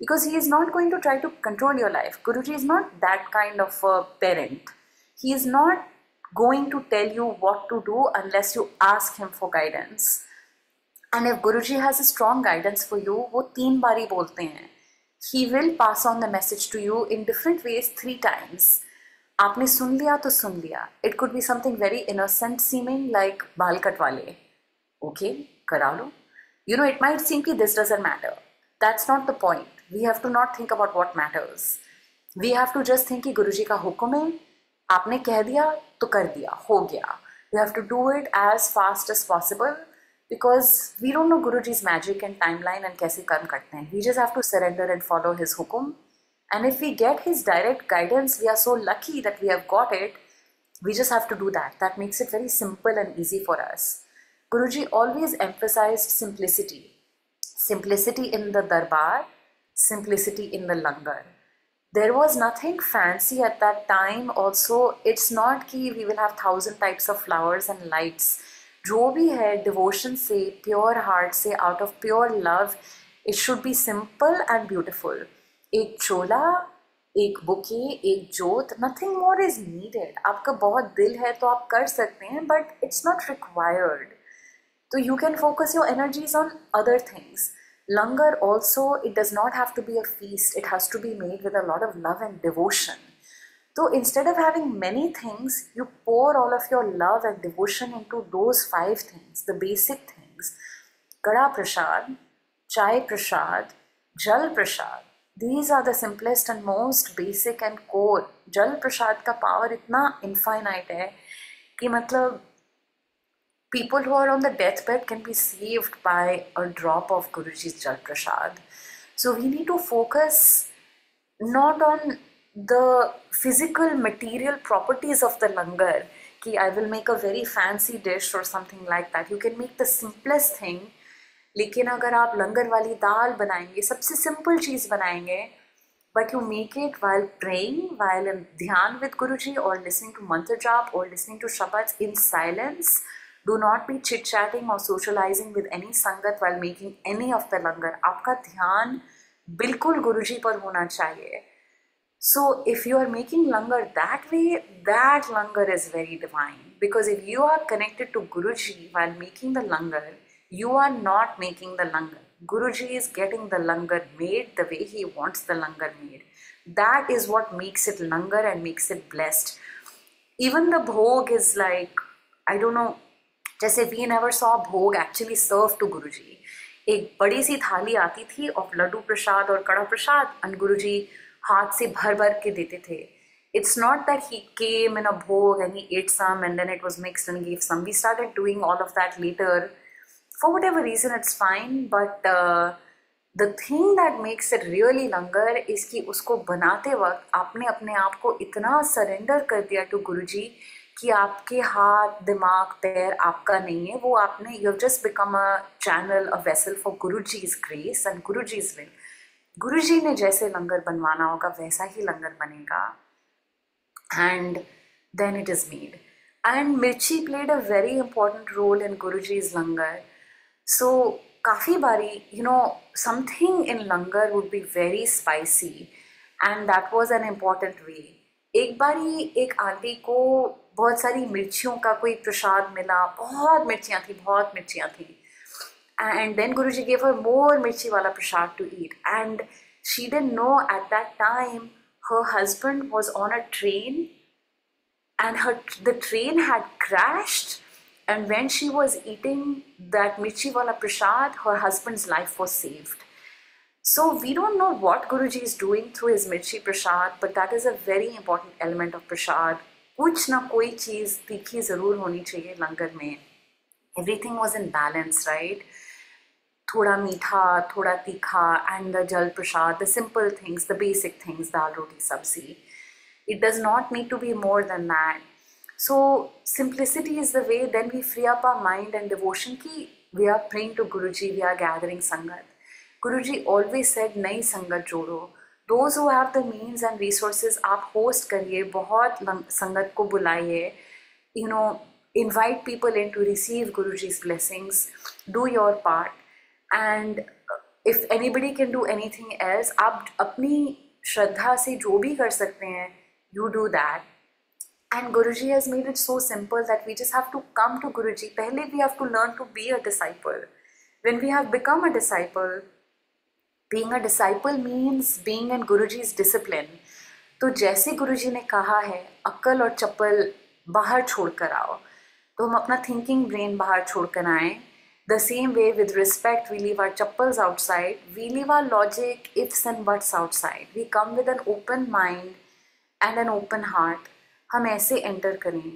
because he is not going to try to control your life Guru ji is not that kind of parent he is not going to tell you what to do unless you ask him for guidance and if Guru ji has a strong guidance for you वो तीन बार ही बोलते हैं. He will pass on the message to you in different ways three times आपने सुन लिया तो सुन लिया. It could be something very innocent seeming like बाल कटवा ओके? करा लो you know it might seem कि this doesn't matter that's not the point we have to not think about what matters we have to just think कि गुरु जी का हुक्म है आपने कह दिया तो कर दिया हो गया you have to do it as fast as possible because we don't know Guru ji's magic and time and कैसे कर्म करते हैं we just have to surrender and follow his hukam And if we get His direct guidance, we are so lucky that we have got it. We just have to do that. That makes it very simple and easy for us. Guruji always emphasized simplicity. Simplicity in the darbar, simplicity in the langar. There was nothing fancy at that time. Also, it's not कि we will have thousand types of flowers and lights. जो भी है devotion से, pure heart से, out of pure love, it should be simple and beautiful. एक चोला एक bouquet एक जोत नथिंग मोर इज नीडेड आपका बहुत दिल है तो आप कर सकते हैं बट इट्स नॉट रिक्वायर्ड तो you can focus your energies on other things langar also it does not have to be a feast it has to be made with a lot of love and devotion So instead of having many things, you pour all of your love and devotion into those five things, the basic things. Kada Prasad, Chai Prasad, Jal Prasad, these are the simplest and most basic and core जल प्रसाद का power इतना infinite है कि मतलब people who are on the deathbed can be saved by a drop of Guruji's Jal Prasad. So we need to focus not on the physical material properties of the langar. Ki I will make a very fancy dish or something like that. You can make the simplest thing लेकिन अगर आप लंगर वाली दाल बनाएंगे सबसे simple चीज़ बनाएंगे but you make it while praying while dhyan with Guru ji और listening to मंत्र जाप और लिसनिंग टू शब्द in silence Do not be chit chatting और socializing with any sangat while making any of the langar आपका ध्यान बिल्कुल गुरु जी पर होना चाहिए। So if you are making langar that way that langar is very divine because if you are connected to Guru ji while making the langar you are not making the langar Guru ji is getting the langar made the way he wants the langar made that is what makes it langar and makes it blessed even the bhog is like I don't know जैसे we never saw bhog actually serve to Guru ji एक बड़ी सी थाली आती थी of Laddu प्रसाद और कड़ा प्रसाद and Guru जी हाथ से भर भर के देते थे। It's not that he came in a bhog and he ate some and then it was mixed and give some we start doing all of that later for whatever reason it's fine but the thing that makes it really langar इसकी उसको बनाते वक्त आपने अपने आप को इतना surrender कर दिया टू गुरु जी कि आपके हाथ, दिमाग, पैर आपका नहीं है, वो आपने you just become a channel a vessel for Guru ji's grace and Guru ji's will Guru ji ने जैसे लंगर बनवाना होगा, वैसा ही लंगर बनेगा। And then it is made and mirchi played a very important role in Guru ji's langar. So काफ़ी बारी you know something in langar would be very spicy and that was an important way एक बारी एक aunty को बहुत सारी मिर्चियों का कोई प्रसाद मिला बहुत मिर्चियाँ थी बहुत मिर्चियाँ थी and then Guru ji gave her मोर मिर्ची वाला prasad to eat and she didn't know at that time her husband was on a train and her the train had crashed and when she was eating that mirchi wala prasad her husband's life was saved so we don't know what guruji is doing through his mirchi prasad but that is a very important element of prasad कुछ ना कोई चीज़ तीखी ज़रूर होनी चाहिए लंगर में। Everything was in balance right थोड़ा मीठा, थोड़ा तीखा and the jal prasad the simple things the basic things dal roti, sabzi. It does not need to be more than that so simplicity is the way then we free up our mind and devotion की we are prem to Guru ji we are gathering sangat Guru ji always said नई संगत जोड़ो those who have the means and resources आप host करिए, बहुत संगत को बुलाइए। You know invite people in to receive Guru ji's blessings do your part and if anybody can do anything else आप अपनी श्रद्धा से जो भी कर सकते हैं you do that and Guru ji has made it so simple that we just have to come to Guru ji पहले we have to learn to be a disciple when we have become a disciple being a disciple means being in guruji's discipline तो जैसे गुरुजी ने कहा है अक्ल और चप्पल बाहर छोड़ कर आओ तो हम अपना थिंकिंग ब्रेन बाहर छोड़ कर आए The same way, with respect, we leave our chappals outside, we leave our logic, ifs and buts outside. We come with an open mind and an open heart हम ऐसे एंटर करें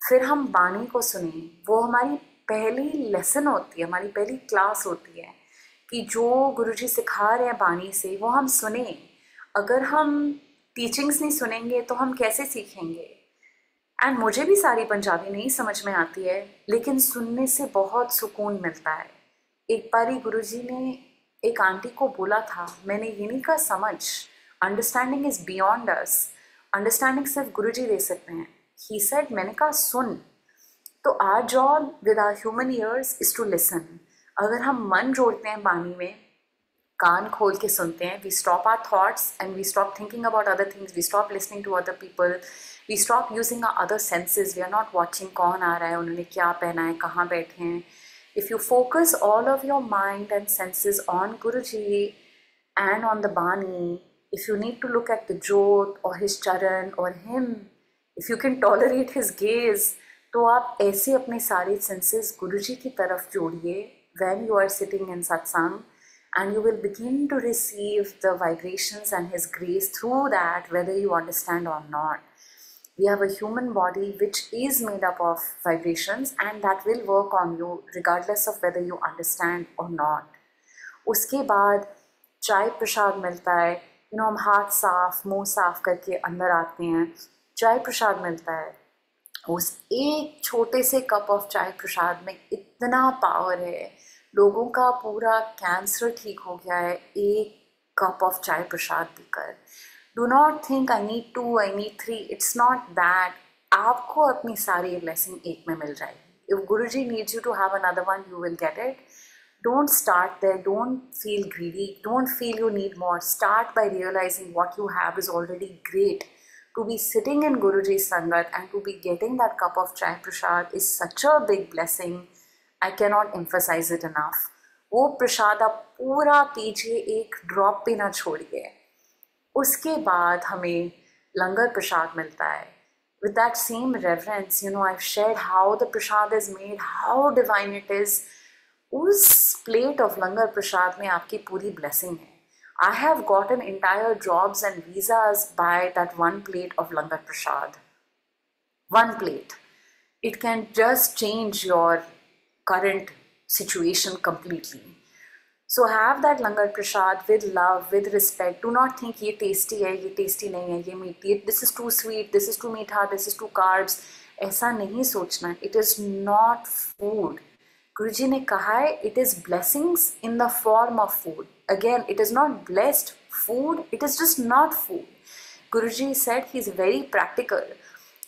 फिर हम बानी को सुने वो हमारी पहली लेसन होती है हमारी पहली क्लास होती है कि जो गुरुजी सिखा रहे हैं बाणी से, वो हम सुने। अगर हम टीचिंग्स नहीं सुनेंगे तो हम कैसे सीखेंगे? एंड मुझे भी सारी पंजाबी नहीं समझ में आती है, लेकिन सुनने से बहुत सुकून मिलता है। एक बारी गुरुजी ने एक आंटी को बोला था, मैंने ये नहीं कहा समझ। Understanding is beyond us understanding सिर्फ़ गुरु जी दे सकते हैं। ही सेड मैंने कहा, सुन। तो our job with our human ears is to listen अगर हम मन जोड़ते हैं बानी में कान खोल के सुनते हैं we stop our thoughts and we stop thinking about other things we stop listening to other people we stop using other senses we are not watching कौन आ रहा है उन्होंने क्या पहना है कहाँ बैठे हैं। If you focus all of your mind and senses on Guru ji and on the bani if you need to look at the Jot or his Charan or him, if you can tolerate his gaze, तो आप ऐसे अपने सारे senses गुरु जी की तरफ़ जोड़िए। when you are sitting in satsang and you will begin to receive the vibrations and his grace through that whether you understand or not. We have a human body which is made up of vibrations and that will work on you regardless of whether you understand or not. उसके बाद चाय प्रसाद मिलता है you know हम हाथ साफ मुंह साफ करके अंदर आते हैं चाय प्रसाद मिलता है उस एक छोटे से कप ऑफ चाय प्रसाद में इतना पावर है लोगों का पूरा कैंसर ठीक हो गया है, एक कप ऑफ़ चाय प्रसाद पीकर। Do not think I need to I need three it's not that आपको अपनी सारी ब्लेसिंग एक में मिल जाएगी। If Guru ji needs you to have another one you will get it don't start there don't feel greedy don't feel you need more start by realizing what you have is already great to be sitting in Guru ji sangat and to be getting that cup of chai prasad is such a big blessing I can not emphasize it enough वो प्रसाद आप पूरा पीछे एक drop भी ना छोड़िए। उसके बाद हमें लंगर प्रसाद मिलता है। With that same reference you know I shared how the prasad is made how divine it is उस प्लेट ऑफ़ लंगर प्रसाद में आपकी पूरी ब्लेसिंग है। I have got an entire jobs and visas by that one plate of langar prasad. One plate it can just change your current situation completely. So have that langar prasad with love, with respect. Do not think ye tasty hai, ye tasty nahi hai, ye meaty. This is too sweet, this is too meetha, this is too carbs. ऐसा नहीं सोचना it is not food गुरु जी ने कहा है it is blessings in the form of food again it is not blessed food it is just not food guruji said he's very practical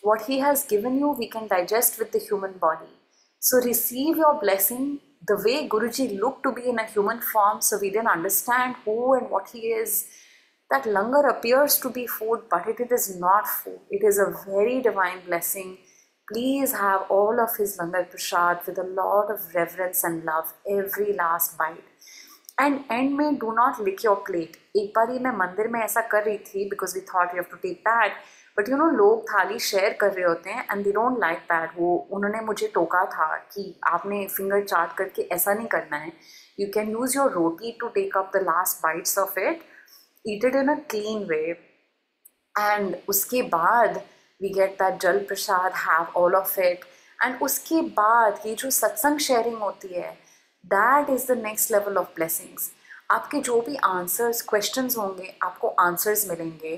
what he has given you we can digest with the human body so receive your blessing the way guruji looked to be in a human form so we didn't understand who and what he is that langar appears to be food but it, it is not food it is a very divine blessing please have all of his langar prasad with a lot of reverence and love every last bite and end में do not lick your plate एक बार ही मैं मंदिर में ऐसा कर रही थी because we thought you have to take that But you know लोग थाली शेयर कर रहे होते हैं and they don't like that वो, उन्होंने मुझे टोका था कि आपने फिंगर चार्ट करके ऐसा नहीं करना है। You can use your roti to take up the last bites of it eat it in a clean way and उसके बाद we get that jal prasad have all of it and उसके बाद ये जो सत्संग शेयरिंग होती है that is the next level of blessings आपके जो भी आंसर्स क्वेश्चंस होंगे, आपको आंसर्स मिलेंगे।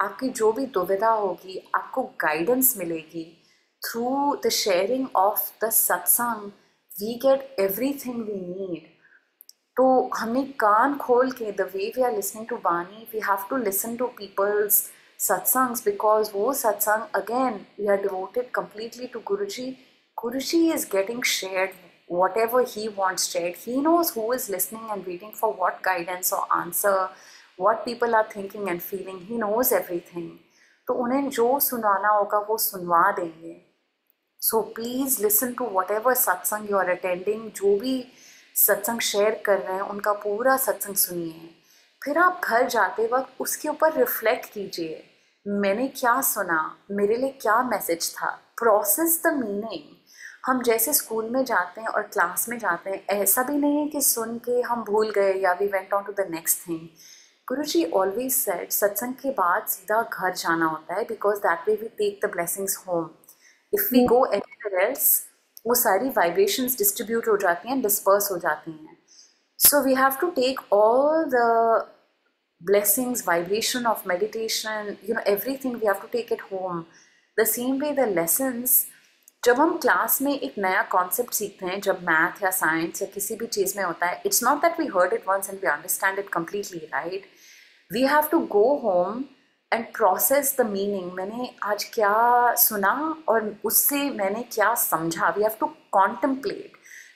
आपकी जो भी दुविधा होगी आपको गाइडेंस मिलेगी। Through the sharing of the satsang we get everything we need तो हमें कान खोल के the way we are listening to bani we have to listen to people's satsangs because वो satsang again we are devoted completely to Guru ji Guru ji is getting shared whatever he wants shared. He knows who is listening and waiting for what guidance or answer, what people are thinking and feeling. He knows everything. तो उन्हें जो सुनाना होगा, वो सुनवा देंगे so please listen to whatever satsang you are attending जो भी सत्संग शेयर कर रहे हैं, उनका पूरा सत्संग सुनिए फिर आप घर जाते वक्त उसके ऊपर रिफ्लेक्ट कीजिए, मैंने क्या सुना, मेरे लिए क्या मैसेज था प्रोसेस द मीनिंग हम जैसे स्कूल में जाते हैं और क्लास में जाते हैं, ऐसा भी नहीं है कि सुन के हम भूल गए या we went on to the next thing Guru ji always set satsang के बाद सीधा घर जाना होता है because that way we take the blessings home if we go anywhere else वो सारी वाइब्रेशंस डिस्ट्रीब्यूट हो जाती हैं डिस्पर्स हो जाती हैं। So we have to take all the blessings, vibration of meditation, you know, everything we have to take it home. The same way the lessons, जब हम क्लास में एक नया कॉन्सेप्ट सीखते हैं, जब मैथ या साइंस या किसी भी चीज़ में होता है it's not that we heard it once and we understand it completely right we have to go home and process the meaning मैंने आज क्या सुना और उससे मैंने क्या समझा? We have to contemplate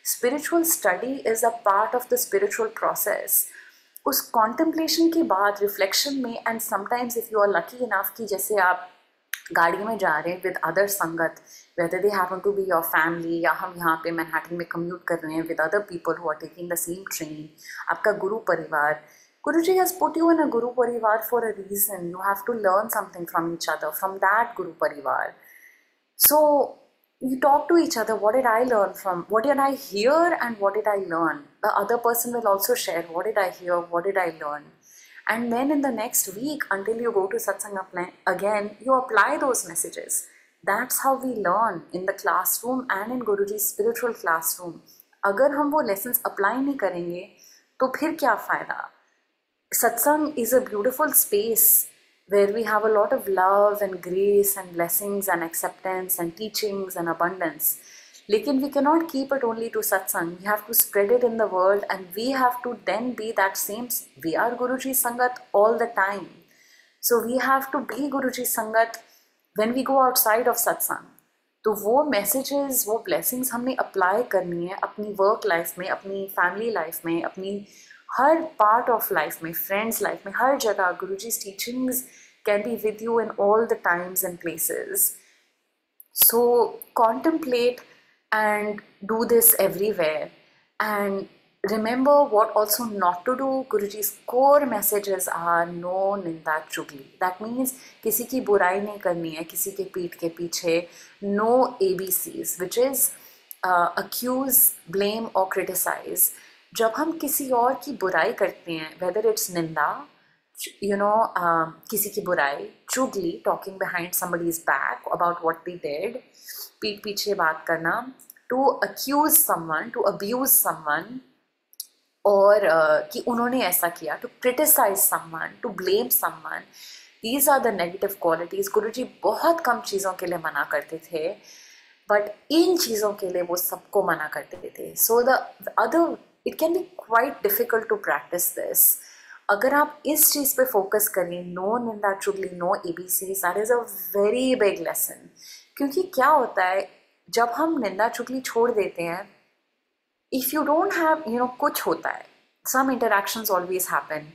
spiritual study is a part of the spiritual process उस कॉन्टम्पलेशन के बाद रिफ्लेक्शन में and sometimes if you are lucky enough कि जैसे आप गाड़ी में जा रहे हैं with other sangat whether they happen to be your family या हम यहाँ पे मैनहाटन में कम्यूट कर रहे हैं with other people who are taking the same train आपका गुरु परिवार Guru ji has put you in a Guru parivar for a reason you have to learn something from each other from that Guru parivar so you talk to each other what did i learn from what did i hear and what did i learn the other person will also share what did i hear what did i learn and then in the next week until you go to satsang again you apply those messages that's how we learn in the classroom and in guruji's spiritual classroom अगर हम वो lessons apply नहीं करेंगे तो फिर क्या फ़ायदा Satsang is a beautiful space where we have a lot of love and grace and blessings and acceptance and teachings and abundance. Lekin we cannot keep it only to satsang. We have to spread it in the world and we have to then be that same. We are Guruji Sangat all the time. So we have to be Guruji Sangat when we go outside of satsang. तो वो messages वो blessings हमने apply करनी है अपनी work life में अपनी family life में अपनी हर पार्ट ऑफ लाइफ में फ्रेंड्स लाइफ में हर जगह Guru ji teachings can be with you in all the times and places so contemplate and do this everywhere and remember what also not to do guruji's core messages are no ninda chugli that means किसी की बुराई नहीं करनी है किसी के पीठ के पीछे no abcs which is uh, accuse blame or criticize जब हम किसी और की बुराई करते हैं वेदर इट्स निंदा यू know uh, किसी की बुराई चुगली talking behind behind is back about what they did पीठ पीछे बात करना to accuse someone to abuse someone और uh, कि उन्होंने ऐसा किया to criticise someone to blame someone these are the negative qualities Guru ji बहुत कम चीज़ों के लिए मना करते थे बट इन चीज़ों के लिए वो सबको मना करते थे। So the other it can be quite difficult to practise this अगर आप इस चीज़ पे फोकस करें नो निंदा चुगली no A B C that is a very big lesson क्योंकि क्या होता है जब हम निंदा चुगली छोड़ देते हैं if you don't have you know कुछ होता है सम इंटरेक्शंस ऑलवेज हैपन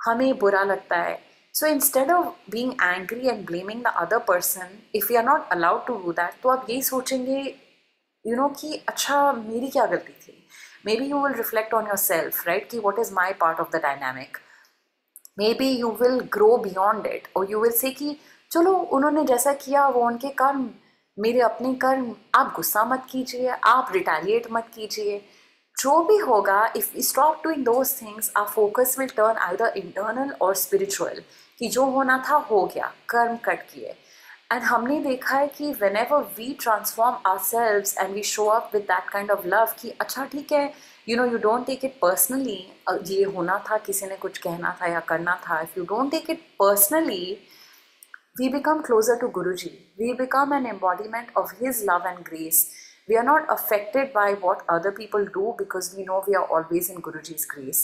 हमें बुरा लगता है. So instead of being angry and blaming the other person if you are not allowed to do that तो आप यही सोचेंगे यू you नो know, कि अच्छा मेरी क्या गलती थी? Will reflect on your self right कि what is my part of the dynamic maybe you will grow beyond it और यू विल से कि चलो, उन्होंने जैसा किया, वो उनके कर्म, मेरे अपने कर्म, आप गुस्सा मत कीजिए, आप रिटेलिएट मत कीजिए। जो भी होगा if stop doing those things our focus will turn either internal और स्पिरिचुअल कि जो होना था, हो गया, कर्म कट किए। एंड हमने देखा है कि whenever we transform ourselves and we show up with that kind of love कि अच्छा ठीक है you know you don't take it personally ये होना था किसी ने कुछ कहना था या करना था if you don't take it personally we become closer to Guruji. We become an embodiment of His love and grace. We are not affected by what other people do because we know we are always in Guruji's grace.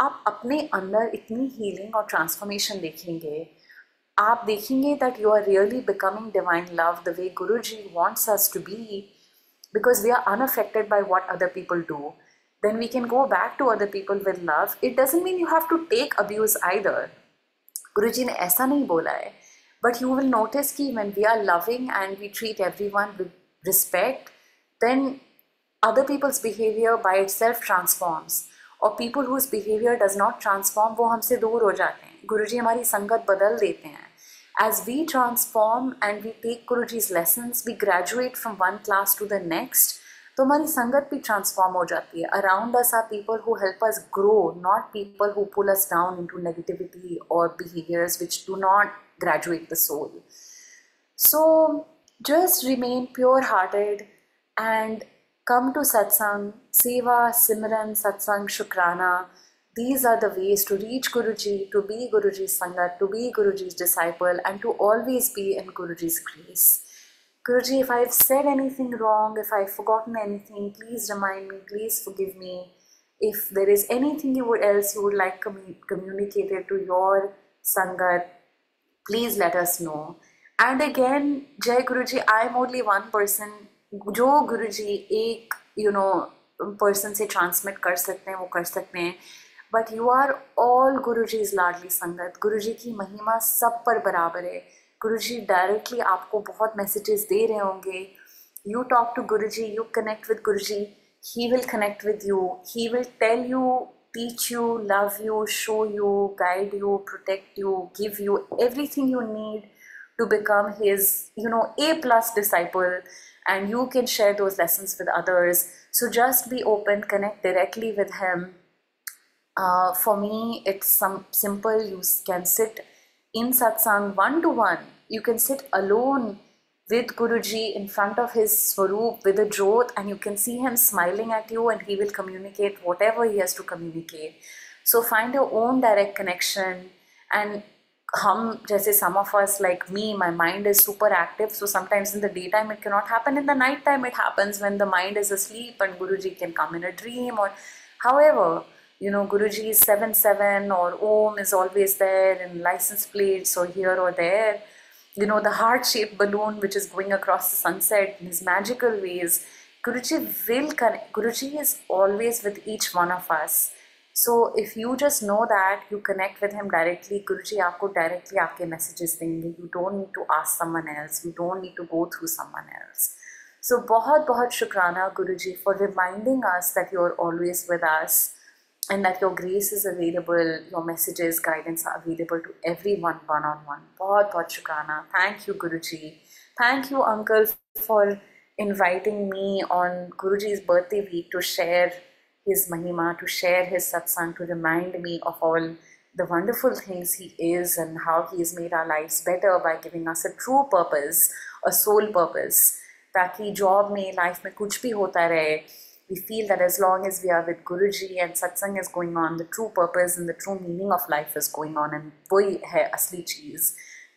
आप अपने अंदर इतनी healing और transformation देखेंगे आप देखेंगे that you are really becoming divine love the way Guru ji wants us to be because we are unaffected by what other people do then we can go back to other people with love it doesn't mean you have to take abuse either Guru ji ने ऐसा नहीं बोला है। But you will notice कि when we are loving and we treat everyone with respect then other people's behaviour by itself transforms और people whose behaviour does not transform वो हमसे दूर हो जाते हैं। गुरु जी हमारी संगत बदल देते हैं। as we transform and we take Guruji's lessons, we graduate from one class to the next, तो हमारी संगत भी ट्रांसफॉर्म हो जाती है around us are people who help us grow not people who pull us down into negativity और behaviours which do not graduate the soul. So just remain pure hearted and come to satsang, seva, simran, satsang, shukrana. These are the ways to reach Guruji, to be Guruji's Sangat, to be Guruji's disciple, and to always be in Guruji's grace. Guruji, if I've said anything wrong, if I've forgotten anything, please remind me, please forgive me. If there is anything you would else you would like commu- communicated to your Sangat, please let us know. And again, Jai Guruji, I'm only one person. जो गुरुजी एक you know person से transmit कर सकते हैं वो कर सकते हैं but you are all Guru ji is ladli sangat Guru ji की महिमा सब पर बराबर है गुरु जी डायरेक्टली आपको बहुत मैसेजेस दे रहे होंगे you talk to Guru ji you connect with Guru ji he will connect with you he will tell you teach you love you show you guide you protect you give you everything you need to become his you know A plus disciple and you can share those lessons with others so just be open connect directly with him Uh, for me, it's some simple. You can sit in satsang one to one. You can sit alone with Guruji in front of his Swaroop with a jot and you can see him smiling at you and he will communicate whatever he has to communicate. So find your own direct connection and hum jaise some of us like me my mind is super active so sometimes in the daytime it cannot happen in the night time it happens when the mind is asleep and guruji can come in a dream or however you know guruji is 7 7 or om is always there in license plates or here or there you know, the heart-shaped balloon which is going across the sunset in his magical ways. Guruji will connect. Guruji is always with each one of us. So if you just know that, you connect with him directly, Guruji आपको directly आपके messages देंगे. You don't need to ask someone else. You don't need to go through someone else. So बहुत बहुत शुक्राना Guruji for reminding us that you're always with us and that your grace is available, your messages, guidance are available to everyone one on one. Bahut bahut shukrana. Thank you, Guruji. Thank you, Uncle, for inviting me on Guruji's birthday week to share his mahima, to share his satsang, to remind me of all the wonderful things he is and how he has made our lives better by giving us a true purpose, a soul purpose. ताकि job में life में कुछ भी होता रहे we feel that as long as we are with Guruji and satsang is going on, the true purpose and the true meaning of life is going on, and वही है असली चीज़.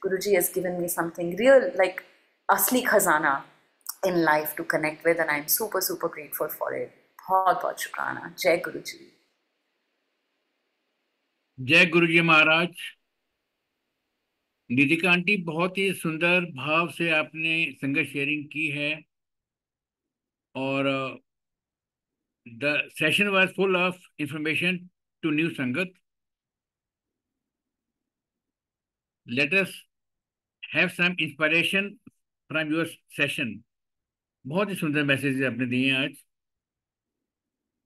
Guruji has given me something real, like asli khazana in life to connect with, and I'm super super grateful for it. बहुत बहुत शुक्राना. जय गुरुजी. जय गुरु जी महाराज निधिका aunty बहुत ही सुंदर भाव से आपने संगत शेयरिंग की है और the session was full of information to new sangat let us have some inspiration from your session बहुत ही सुंदर मैसेज आपने दिए आज।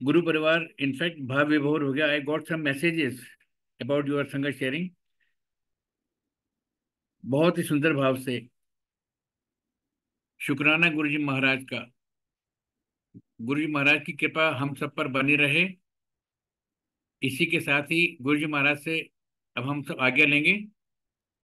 गुरु परिवार इनफैक्ट भाव विभोर हो गया। I got some messages about your sangat sharing बहुत ही सुंदर भाव से। शुक्राना गुरु जी महाराज का। गुरु जी महाराज की कृपा हम सब पर बनी रहे। इसी के साथ ही गुरु जी महाराज से अब हम सब आज्ञा लेंगे।